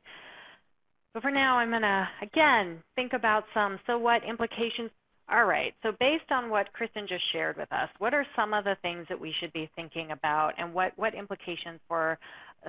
But for now, I'm going to, again, think about some so what implications all right, so based on what Kristen just shared with us, what are some of the things that we should be thinking about and what, what implications for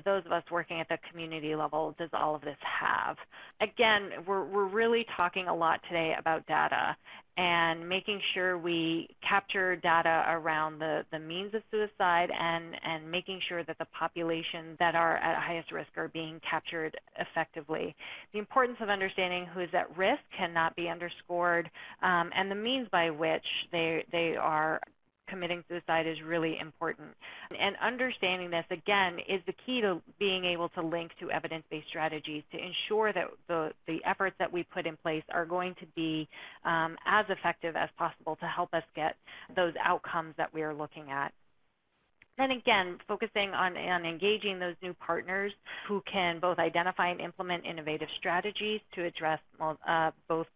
those of us working at the community level does all of this have? Again, we're, we're really talking a lot today about data and making sure we capture data around the, the means of suicide and, and making sure that the population that are at highest risk are being captured effectively. The importance of understanding who is at risk cannot be underscored um, and the means by which they, they are committing suicide is really important. And understanding this, again, is the key to being able to link to evidence-based strategies to ensure that the, the efforts that we put in place are going to be um, as effective as possible to help us get those outcomes that we are looking at. Then again, focusing on, on engaging those new partners who can both identify and implement innovative strategies to address uh, both,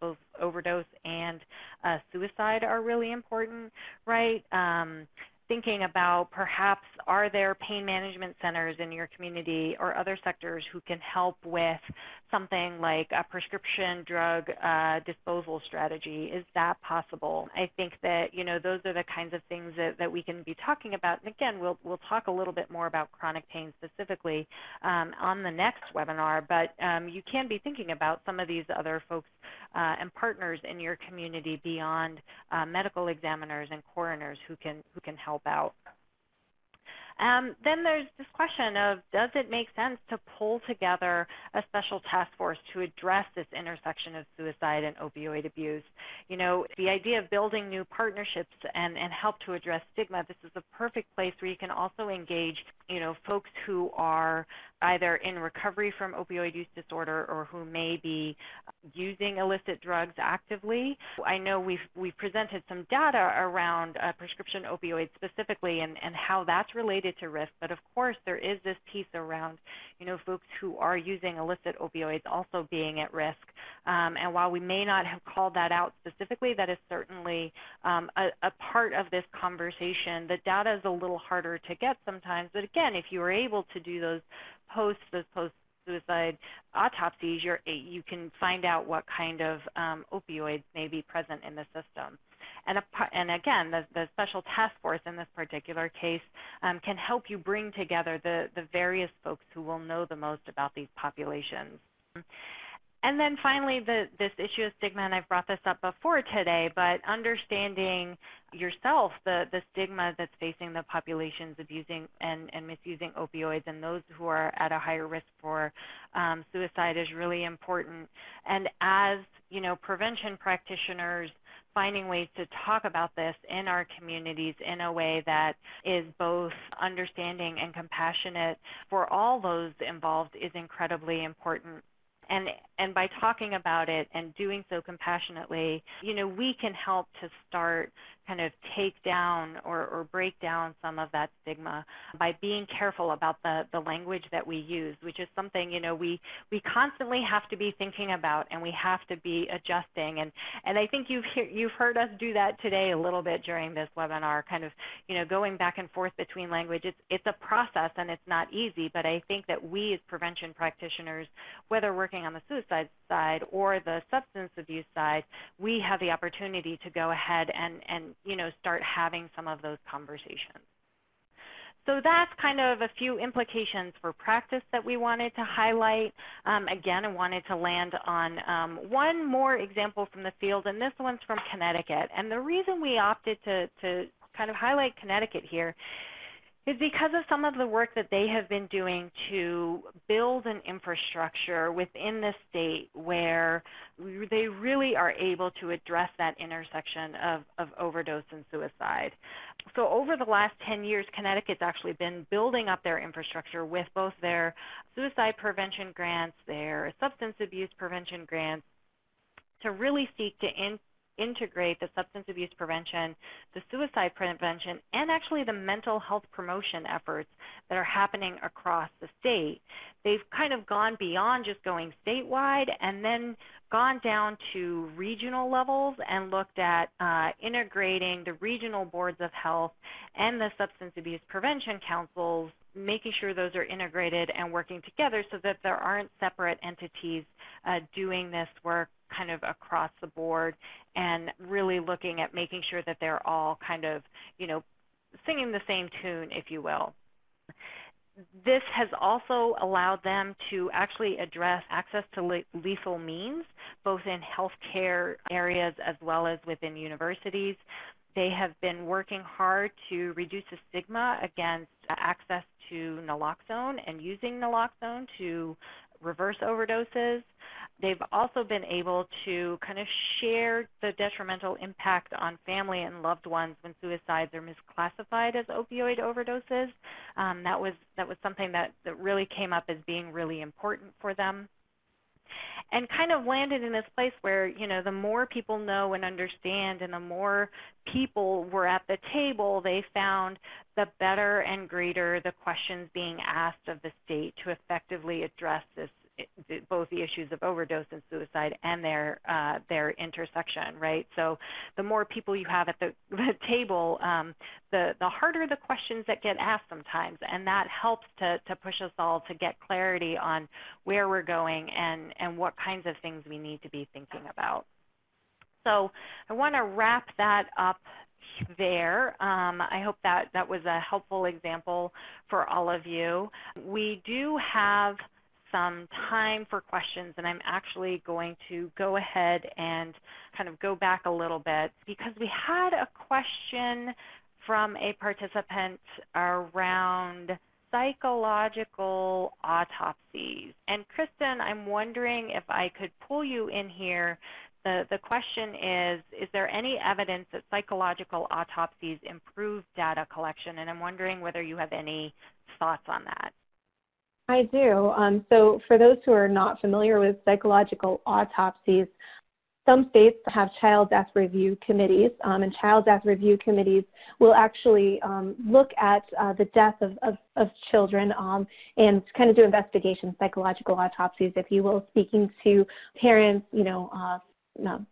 both overdose and uh, suicide are really important, right? Um, thinking about perhaps are there pain management centers in your community or other sectors who can help with something like a prescription drug uh, disposal strategy? Is that possible? I think that, you know, those are the kinds of things that, that we can be talking about. And again, we'll, we'll talk a little bit more about chronic pain specifically um, on the next webinar, but um, you can be thinking about some of these other folks uh, and partners in your community beyond uh, medical examiners and coroners who can, who can help out. Um, then there's this question of does it make sense to pull together a special task force to address this intersection of suicide and opioid abuse? You know, the idea of building new partnerships and, and help to address stigma, this is a perfect place where you can also engage, you know, folks who are either in recovery from opioid use disorder or who may be using illicit drugs actively. I know we've, we've presented some data around uh, prescription opioids specifically and, and how that's related to risk, but of course there is this piece around, you know, folks who are using illicit opioids also being at risk. Um, and while we may not have called that out specifically, that is certainly um, a, a part of this conversation. The data is a little harder to get sometimes, but again, if you are able to do those post, those post suicide autopsies, you can find out what kind of um, opioids may be present in the system. And, a, and again, the, the, special task force in this particular case um, can help you bring together the, the various folks who will know the most about these populations. And then finally, the, this issue of stigma, and I've brought this up before today, but understanding yourself the, the stigma that's facing the populations abusing and, and misusing opioids and those who are at a higher risk for um, suicide is really important. And as, you know, prevention practitioners, finding ways to talk about this in our communities in a way that is both understanding and compassionate for all those involved is incredibly important. And and by talking about it and doing so compassionately, you know, we can help to start kind of take down or, or break down some of that stigma by being careful about the, the language that we use, which is something, you know, we, we constantly have to be thinking about and we have to be adjusting. And, and I think you've, you've heard us do that today a little bit during this webinar, kind of, you know, going back and forth between language. It's, it's a process and it's not easy, but I think that we as prevention practitioners, whether working on the suicide side or the substance abuse side, we have the opportunity to go ahead and, and you know, start having some of those conversations. So that's kind of a few implications for practice that we wanted to highlight. Um, again, I wanted to land on um, one more example from the field, and this one's from Connecticut. And the reason we opted to, to kind of highlight Connecticut here is because of some of the work that they have been doing to build an infrastructure within the state where they really are able to address that intersection of, of overdose and suicide. So over the last 10 years, Connecticut's actually been building up their infrastructure with both their suicide prevention grants, their substance abuse prevention grants, to really seek to in, integrate the substance abuse prevention, the suicide prevention, and actually the mental health promotion efforts that are happening across the state. They've kind of gone beyond just going statewide and then gone down to regional levels and looked at uh, integrating the regional boards of health and the substance abuse prevention councils making sure those are integrated and working together so that there aren't separate entities uh, doing this work kind of across the board and really looking at making sure that they're all kind of, you know, singing the same tune, if you will. This has also allowed them to actually address access to lethal means, both in healthcare areas as well as within universities. They have been working hard to reduce the stigma against access to naloxone and using naloxone to reverse overdoses. They've also been able to kind of share the detrimental impact on family and loved ones when suicides are misclassified as opioid overdoses. Um, that was that was something that, that really came up as being really important for them and kind of landed in this place where, you know, the more people know and understand and the more people were at the table, they found the better and greater the questions being asked of the state to effectively address this both the issues of overdose and suicide and their uh, their intersection, right? So the more people you have at the, the table, um, the the harder the questions that get asked sometimes, and that helps to to push us all to get clarity on where we're going and and what kinds of things we need to be thinking about. So I want to wrap that up there. Um, I hope that that was a helpful example for all of you. We do have some time for questions, and I'm actually going to go ahead and kind of go back a little bit because we had a question from a participant around psychological autopsies. And Kristen, I'm wondering if I could pull you in here. The, the question is, is there any evidence that psychological autopsies improve data collection? And I'm wondering whether you have any thoughts on that. I do. Um, so for those who are not familiar with psychological autopsies, some states have child death review committees, um, and child death review committees will actually um, look at uh, the death of, of, of children um, and kind of do investigations, psychological autopsies, if you will, speaking to parents, you know, uh,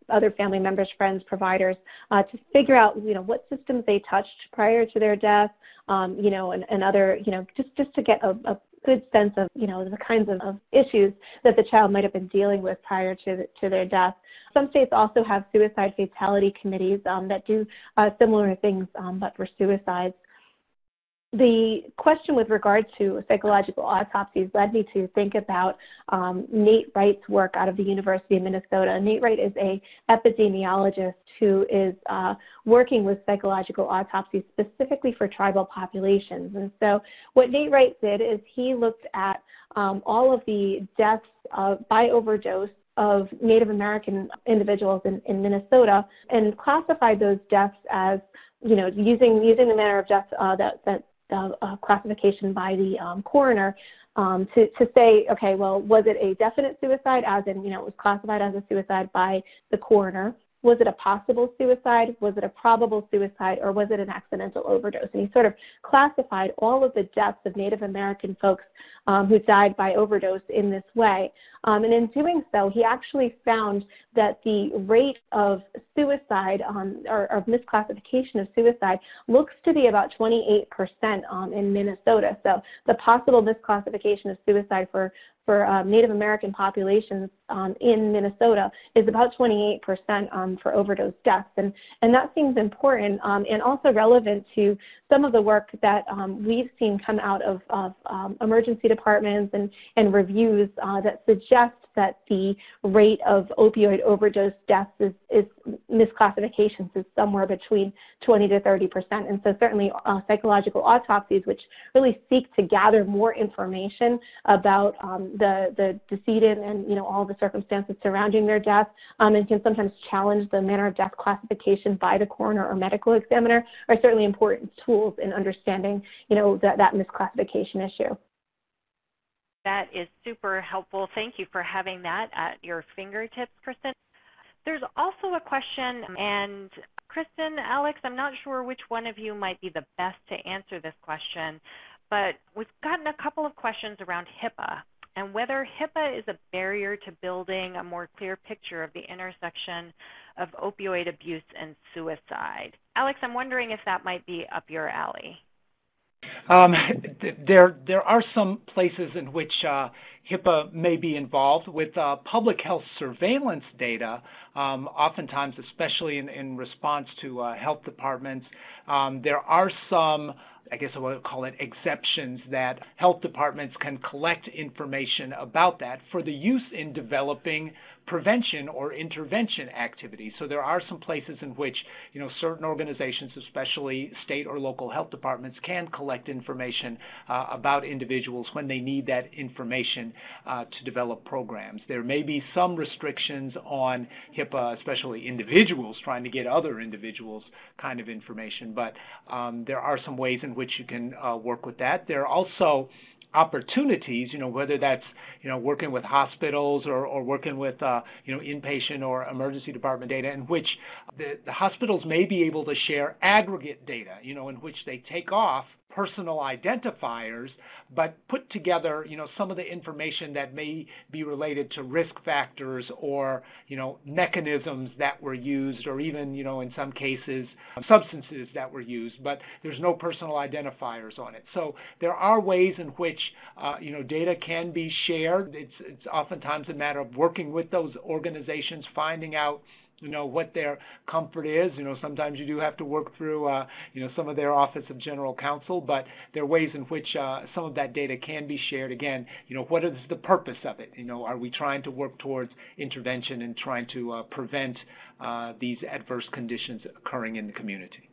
other family members, friends, providers, uh, to figure out, you know, what systems they touched prior to their death, um, you know, and, and other, you know, just, just to get a, a good sense of, you know, the kinds of, of issues that the child might have been dealing with prior to, the, to their death. Some states also have suicide fatality committees um, that do uh, similar things, um, but for suicides the question with regard to psychological autopsies led me to think about um, Nate Wright's work out of the University of Minnesota. Nate Wright is a epidemiologist who is uh, working with psychological autopsies specifically for tribal populations. And so what Nate Wright did is he looked at um, all of the deaths by overdose of Native American individuals in, in Minnesota and classified those deaths as you know, using using the manner of death uh, that, that uh, uh, classification by the um, coroner um, to, to say, okay, well, was it a definite suicide, as in, you know, it was classified as a suicide by the coroner, was it a possible suicide? Was it a probable suicide? Or was it an accidental overdose? And he sort of classified all of the deaths of Native American folks um, who died by overdose in this way. Um, and in doing so, he actually found that the rate of suicide um, or, or, misclassification of suicide looks to be about 28% um, in Minnesota. So the possible misclassification of suicide for for um, Native American populations um, in Minnesota is about 28% um, for overdose deaths. And, and that seems important um, and also relevant to some of the work that um, we've seen come out of, of emergency departments and, and reviews uh, that suggest that the rate of opioid overdose deaths is, is misclassifications is somewhere between 20 to 30 percent. And so certainly uh, psychological autopsies, which really seek to gather more information about um, the, the decedent and you know all the circumstances surrounding their death, um, and can sometimes challenge the manner of death classification by the coroner or medical examiner, are certainly important tools in understanding you know that, that misclassification issue. That is super helpful. Thank you for having that at your fingertips, Kristen. There's also a question, and Kristen, Alex, I'm not sure which one of you might be the best to answer this question, but we've gotten a couple of questions around HIPAA and whether HIPAA is a barrier to building a more clear picture of the intersection of opioid abuse and suicide. Alex, I'm wondering if that might be up your alley. Um, there, there are some places in which uh, HIPAA may be involved with uh, public health surveillance data, um, oftentimes, especially in, in response to uh, health departments. Um, there are some I guess I would call it exceptions that health departments can collect information about that for the use in developing prevention or intervention activities. So there are some places in which, you know, certain organizations, especially state or local health departments, can collect information uh, about individuals when they need that information uh, to develop programs. There may be some restrictions on HIPAA, especially individuals trying to get other individuals kind of information, but um, there are some ways in which you can uh, work with that. There are also opportunities, you know, whether that's, you know, working with hospitals or, or working with, uh, you know, inpatient or emergency department data in which the, the hospitals may be able to share aggregate data, you know, in which they take off personal identifiers, but put together, you know, some of the information that may be related to risk factors or, you know, mechanisms that were used or even, you know, in some cases, substances that were used, but there's no personal identifiers on it. So there are ways in which, uh, you know, data can be shared. It's, it's oftentimes a matter of working with those organizations, finding out you know, what their comfort is. You know, sometimes you do have to work through, uh, you know, some of their Office of General Counsel, but there are ways in which uh, some of that data can be shared. Again, you know, what is the purpose of it? You know, are we trying to work towards intervention and trying to uh, prevent uh, these adverse conditions occurring in the community?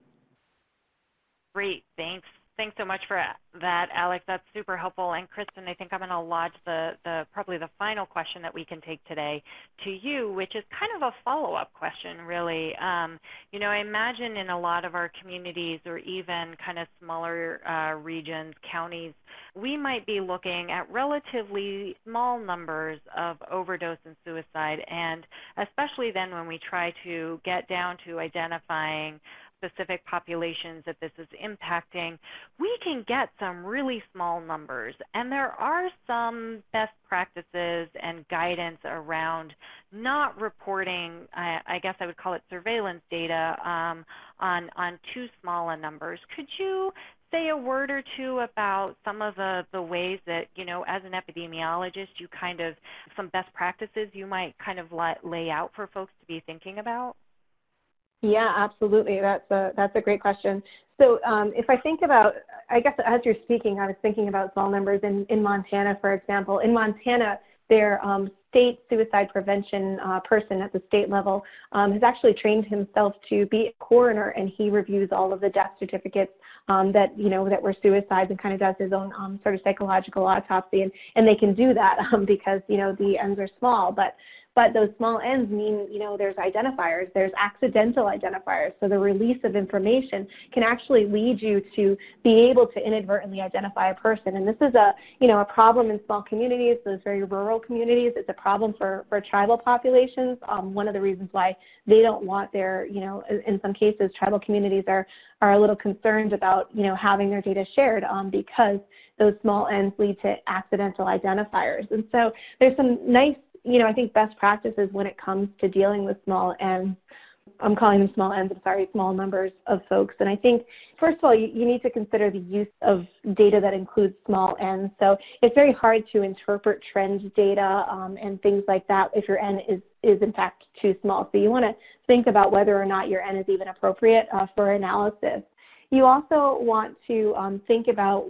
Great, thanks Thanks so much for that, Alex. That's super helpful. And Kristen, I think I'm going to lodge the, the probably the final question that we can take today to you, which is kind of a follow-up question, really. Um, you know, I imagine in a lot of our communities or even kind of smaller uh, regions, counties, we might be looking at relatively small numbers of overdose and suicide, and especially then when we try to get down to identifying specific populations that this is impacting, we can get some really small numbers. And there are some best practices and guidance around not reporting, I, I guess I would call it surveillance data, um, on, on too small a numbers. Could you say a word or two about some of the, the ways that, you know, as an epidemiologist, you kind of, some best practices you might kind of lay out for folks to be thinking about? Yeah, absolutely. That's a, that's a great question. So um, if I think about, I guess as you're speaking, I was thinking about small numbers in, in Montana, for example. In Montana, their um, state suicide prevention uh, person at the state level um, has actually trained himself to be a coroner and he reviews all of the death certificates um, that you know that were suicides and kind of does his own um, sort of psychological autopsy and, and they can do that um, because you know the n's are small but but those small n's mean, you know, there's identifiers, there's accidental identifiers. So the release of information can actually lead you to be able to inadvertently identify a person. And this is a, you know, a problem in small communities, those very rural communities. It's a problem for, for tribal populations. Um, one of the reasons why they don't want their, you know, in some cases, tribal communities are, are a little concerned about, you know, having their data shared um, because those small n's lead to accidental identifiers. And so there's some nice you know, I think best practices when it comes to dealing with small n's I'm calling them small n's, I'm sorry, small numbers of folks. And I think, first of all, you, you need to consider the use of data that includes small n's. So it's very hard to interpret trend data um, and things like that if your n is is in fact too small. So you want to think about whether or not your N is even appropriate uh, for analysis. You also want to um, think about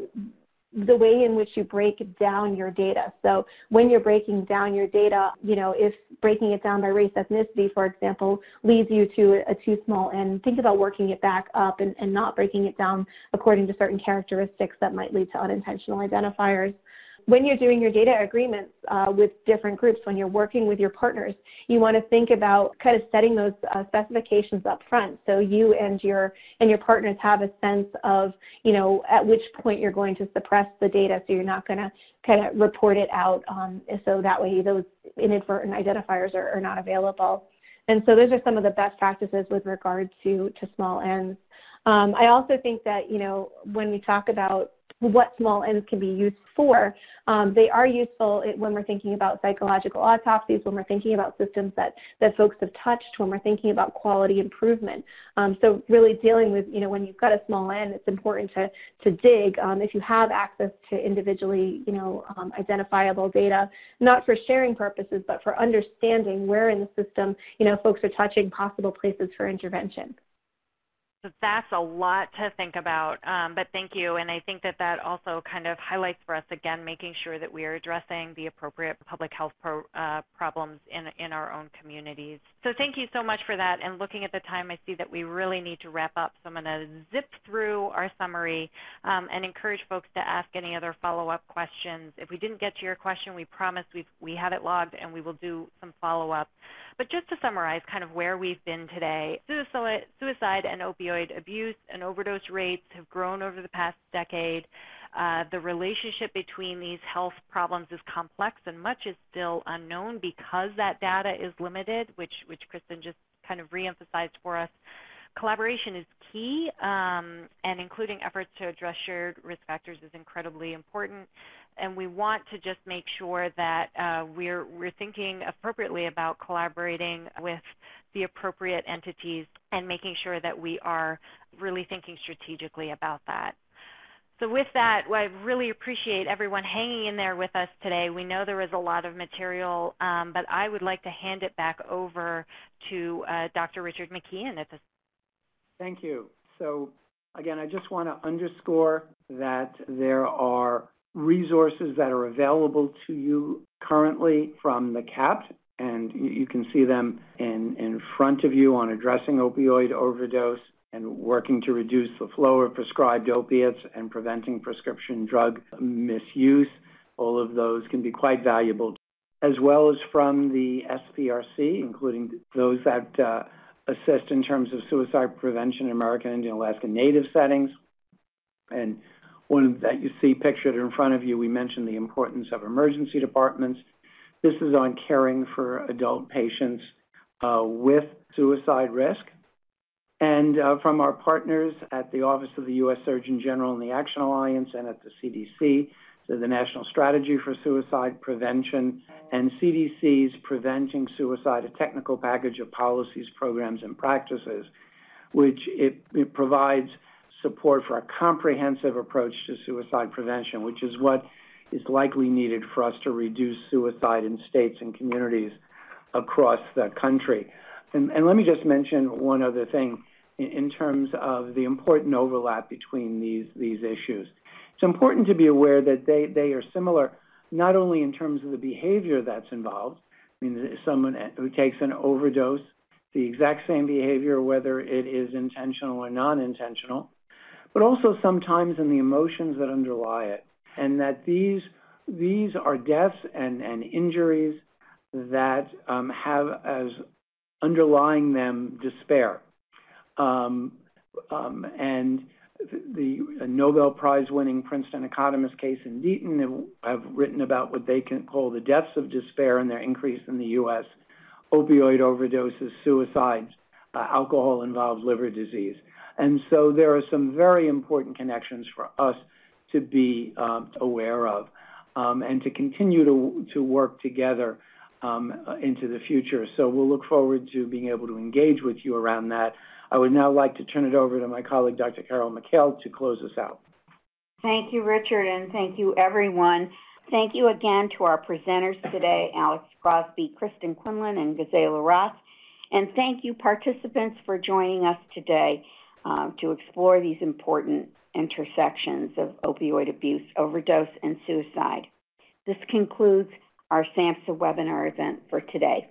the way in which you break down your data. So when you're breaking down your data, you know, if breaking it down by race ethnicity, for example, leads you to a, too small n, think about working it back up and, and not breaking it down according to certain characteristics that might lead to unintentional identifiers when you're doing your data agreements uh, with different groups, when you're working with your partners, you want to think about kind of setting those uh, specifications up front so you and your and your partners have a sense of, you know, at which point you're going to suppress the data so you're not going to kind of report it out um, so that way those inadvertent identifiers are, are not available. And so those are some of the best practices with regard to, to small n's. Um, I also think that, you know, when we talk about what small n's can be used for. Um, they are useful when we're thinking about psychological autopsies, when we're thinking about systems that, that folks have touched, when we're thinking about quality improvement. Um, so really dealing with, you know, when you've got a small n, it's important to, to dig. Um, if you have access to individually, you know, um, identifiable data, not for sharing purposes, but for understanding where in the system, you know, folks are touching possible places for intervention. That's a lot to think about, um, but thank you. And I think that that also kind of highlights for us, again, making sure that we are addressing the appropriate public health pro, uh, problems in, in our own communities. So thank you so much for that. And looking at the time, I see that we really need to wrap up. So I'm going to zip through our summary um, and encourage folks to ask any other follow-up questions. If we didn't get to your question, we promise we've, we have it logged and we will do some follow-up. But just to summarize kind of where we've been today, suicide, suicide and opioid opioid abuse and overdose rates have grown over the past decade. Uh, the relationship between these health problems is complex and much is still unknown because that data is limited, which, which Kristen just kind of reemphasized for us. Collaboration is key, um, and including efforts to address shared risk factors is incredibly important. And we want to just make sure that uh, we're, we're thinking appropriately about collaborating with the appropriate entities and making sure that we are really thinking strategically about that. So with that, I really appreciate everyone hanging in there with us today. We know there is a lot of material, um, but I would like to hand it back over to uh, Dr. Richard McKeon at this Thank you. So again, I just want to underscore that there are resources that are available to you currently from the CAPT, and you can see them in, in front of you on addressing opioid overdose and working to reduce the flow of prescribed opiates and preventing prescription drug misuse. All of those can be quite valuable, as well as from the SPRC, including those that uh, assist in terms of suicide prevention in American Indian Alaska Native settings. And one that you see pictured in front of you, we mentioned the importance of emergency departments. This is on caring for adult patients uh, with suicide risk. And uh, from our partners at the Office of the U.S. Surgeon General and the Action Alliance and at the CDC, so the National Strategy for Suicide Prevention and CDC's Preventing Suicide, a technical package of policies, programs, and practices, which it, it provides support for a comprehensive approach to suicide prevention, which is what is likely needed for us to reduce suicide in states and communities across the country. And, and let me just mention one other thing in, in terms of the important overlap between these, these issues. It's important to be aware that they, they are similar not only in terms of the behavior that's involved. I mean, someone uh, who takes an overdose, the exact same behavior, whether it is intentional or non-intentional, but also sometimes in the emotions that underlie it. And that these, these are deaths and, and injuries that um, have as underlying them despair. Um, um, and the Nobel Prize winning Princeton economist Case and Deaton have written about what they can call the deaths of despair and their increase in the U.S. Opioid overdoses, suicides, uh, alcohol-involved liver disease. And so there are some very important connections for us to be um, aware of um, and to continue to, to work together um, uh, into the future. So we'll look forward to being able to engage with you around that. I would now like to turn it over to my colleague, Dr. Carol McHale, to close us out. Thank you, Richard, and thank you, everyone. Thank you again to our presenters today, Alex Crosby, Kristen Quinlan, and Gisela Rots. And thank you, participants, for joining us today um, to explore these important intersections of opioid abuse, overdose, and suicide. This concludes our SAMHSA webinar event for today.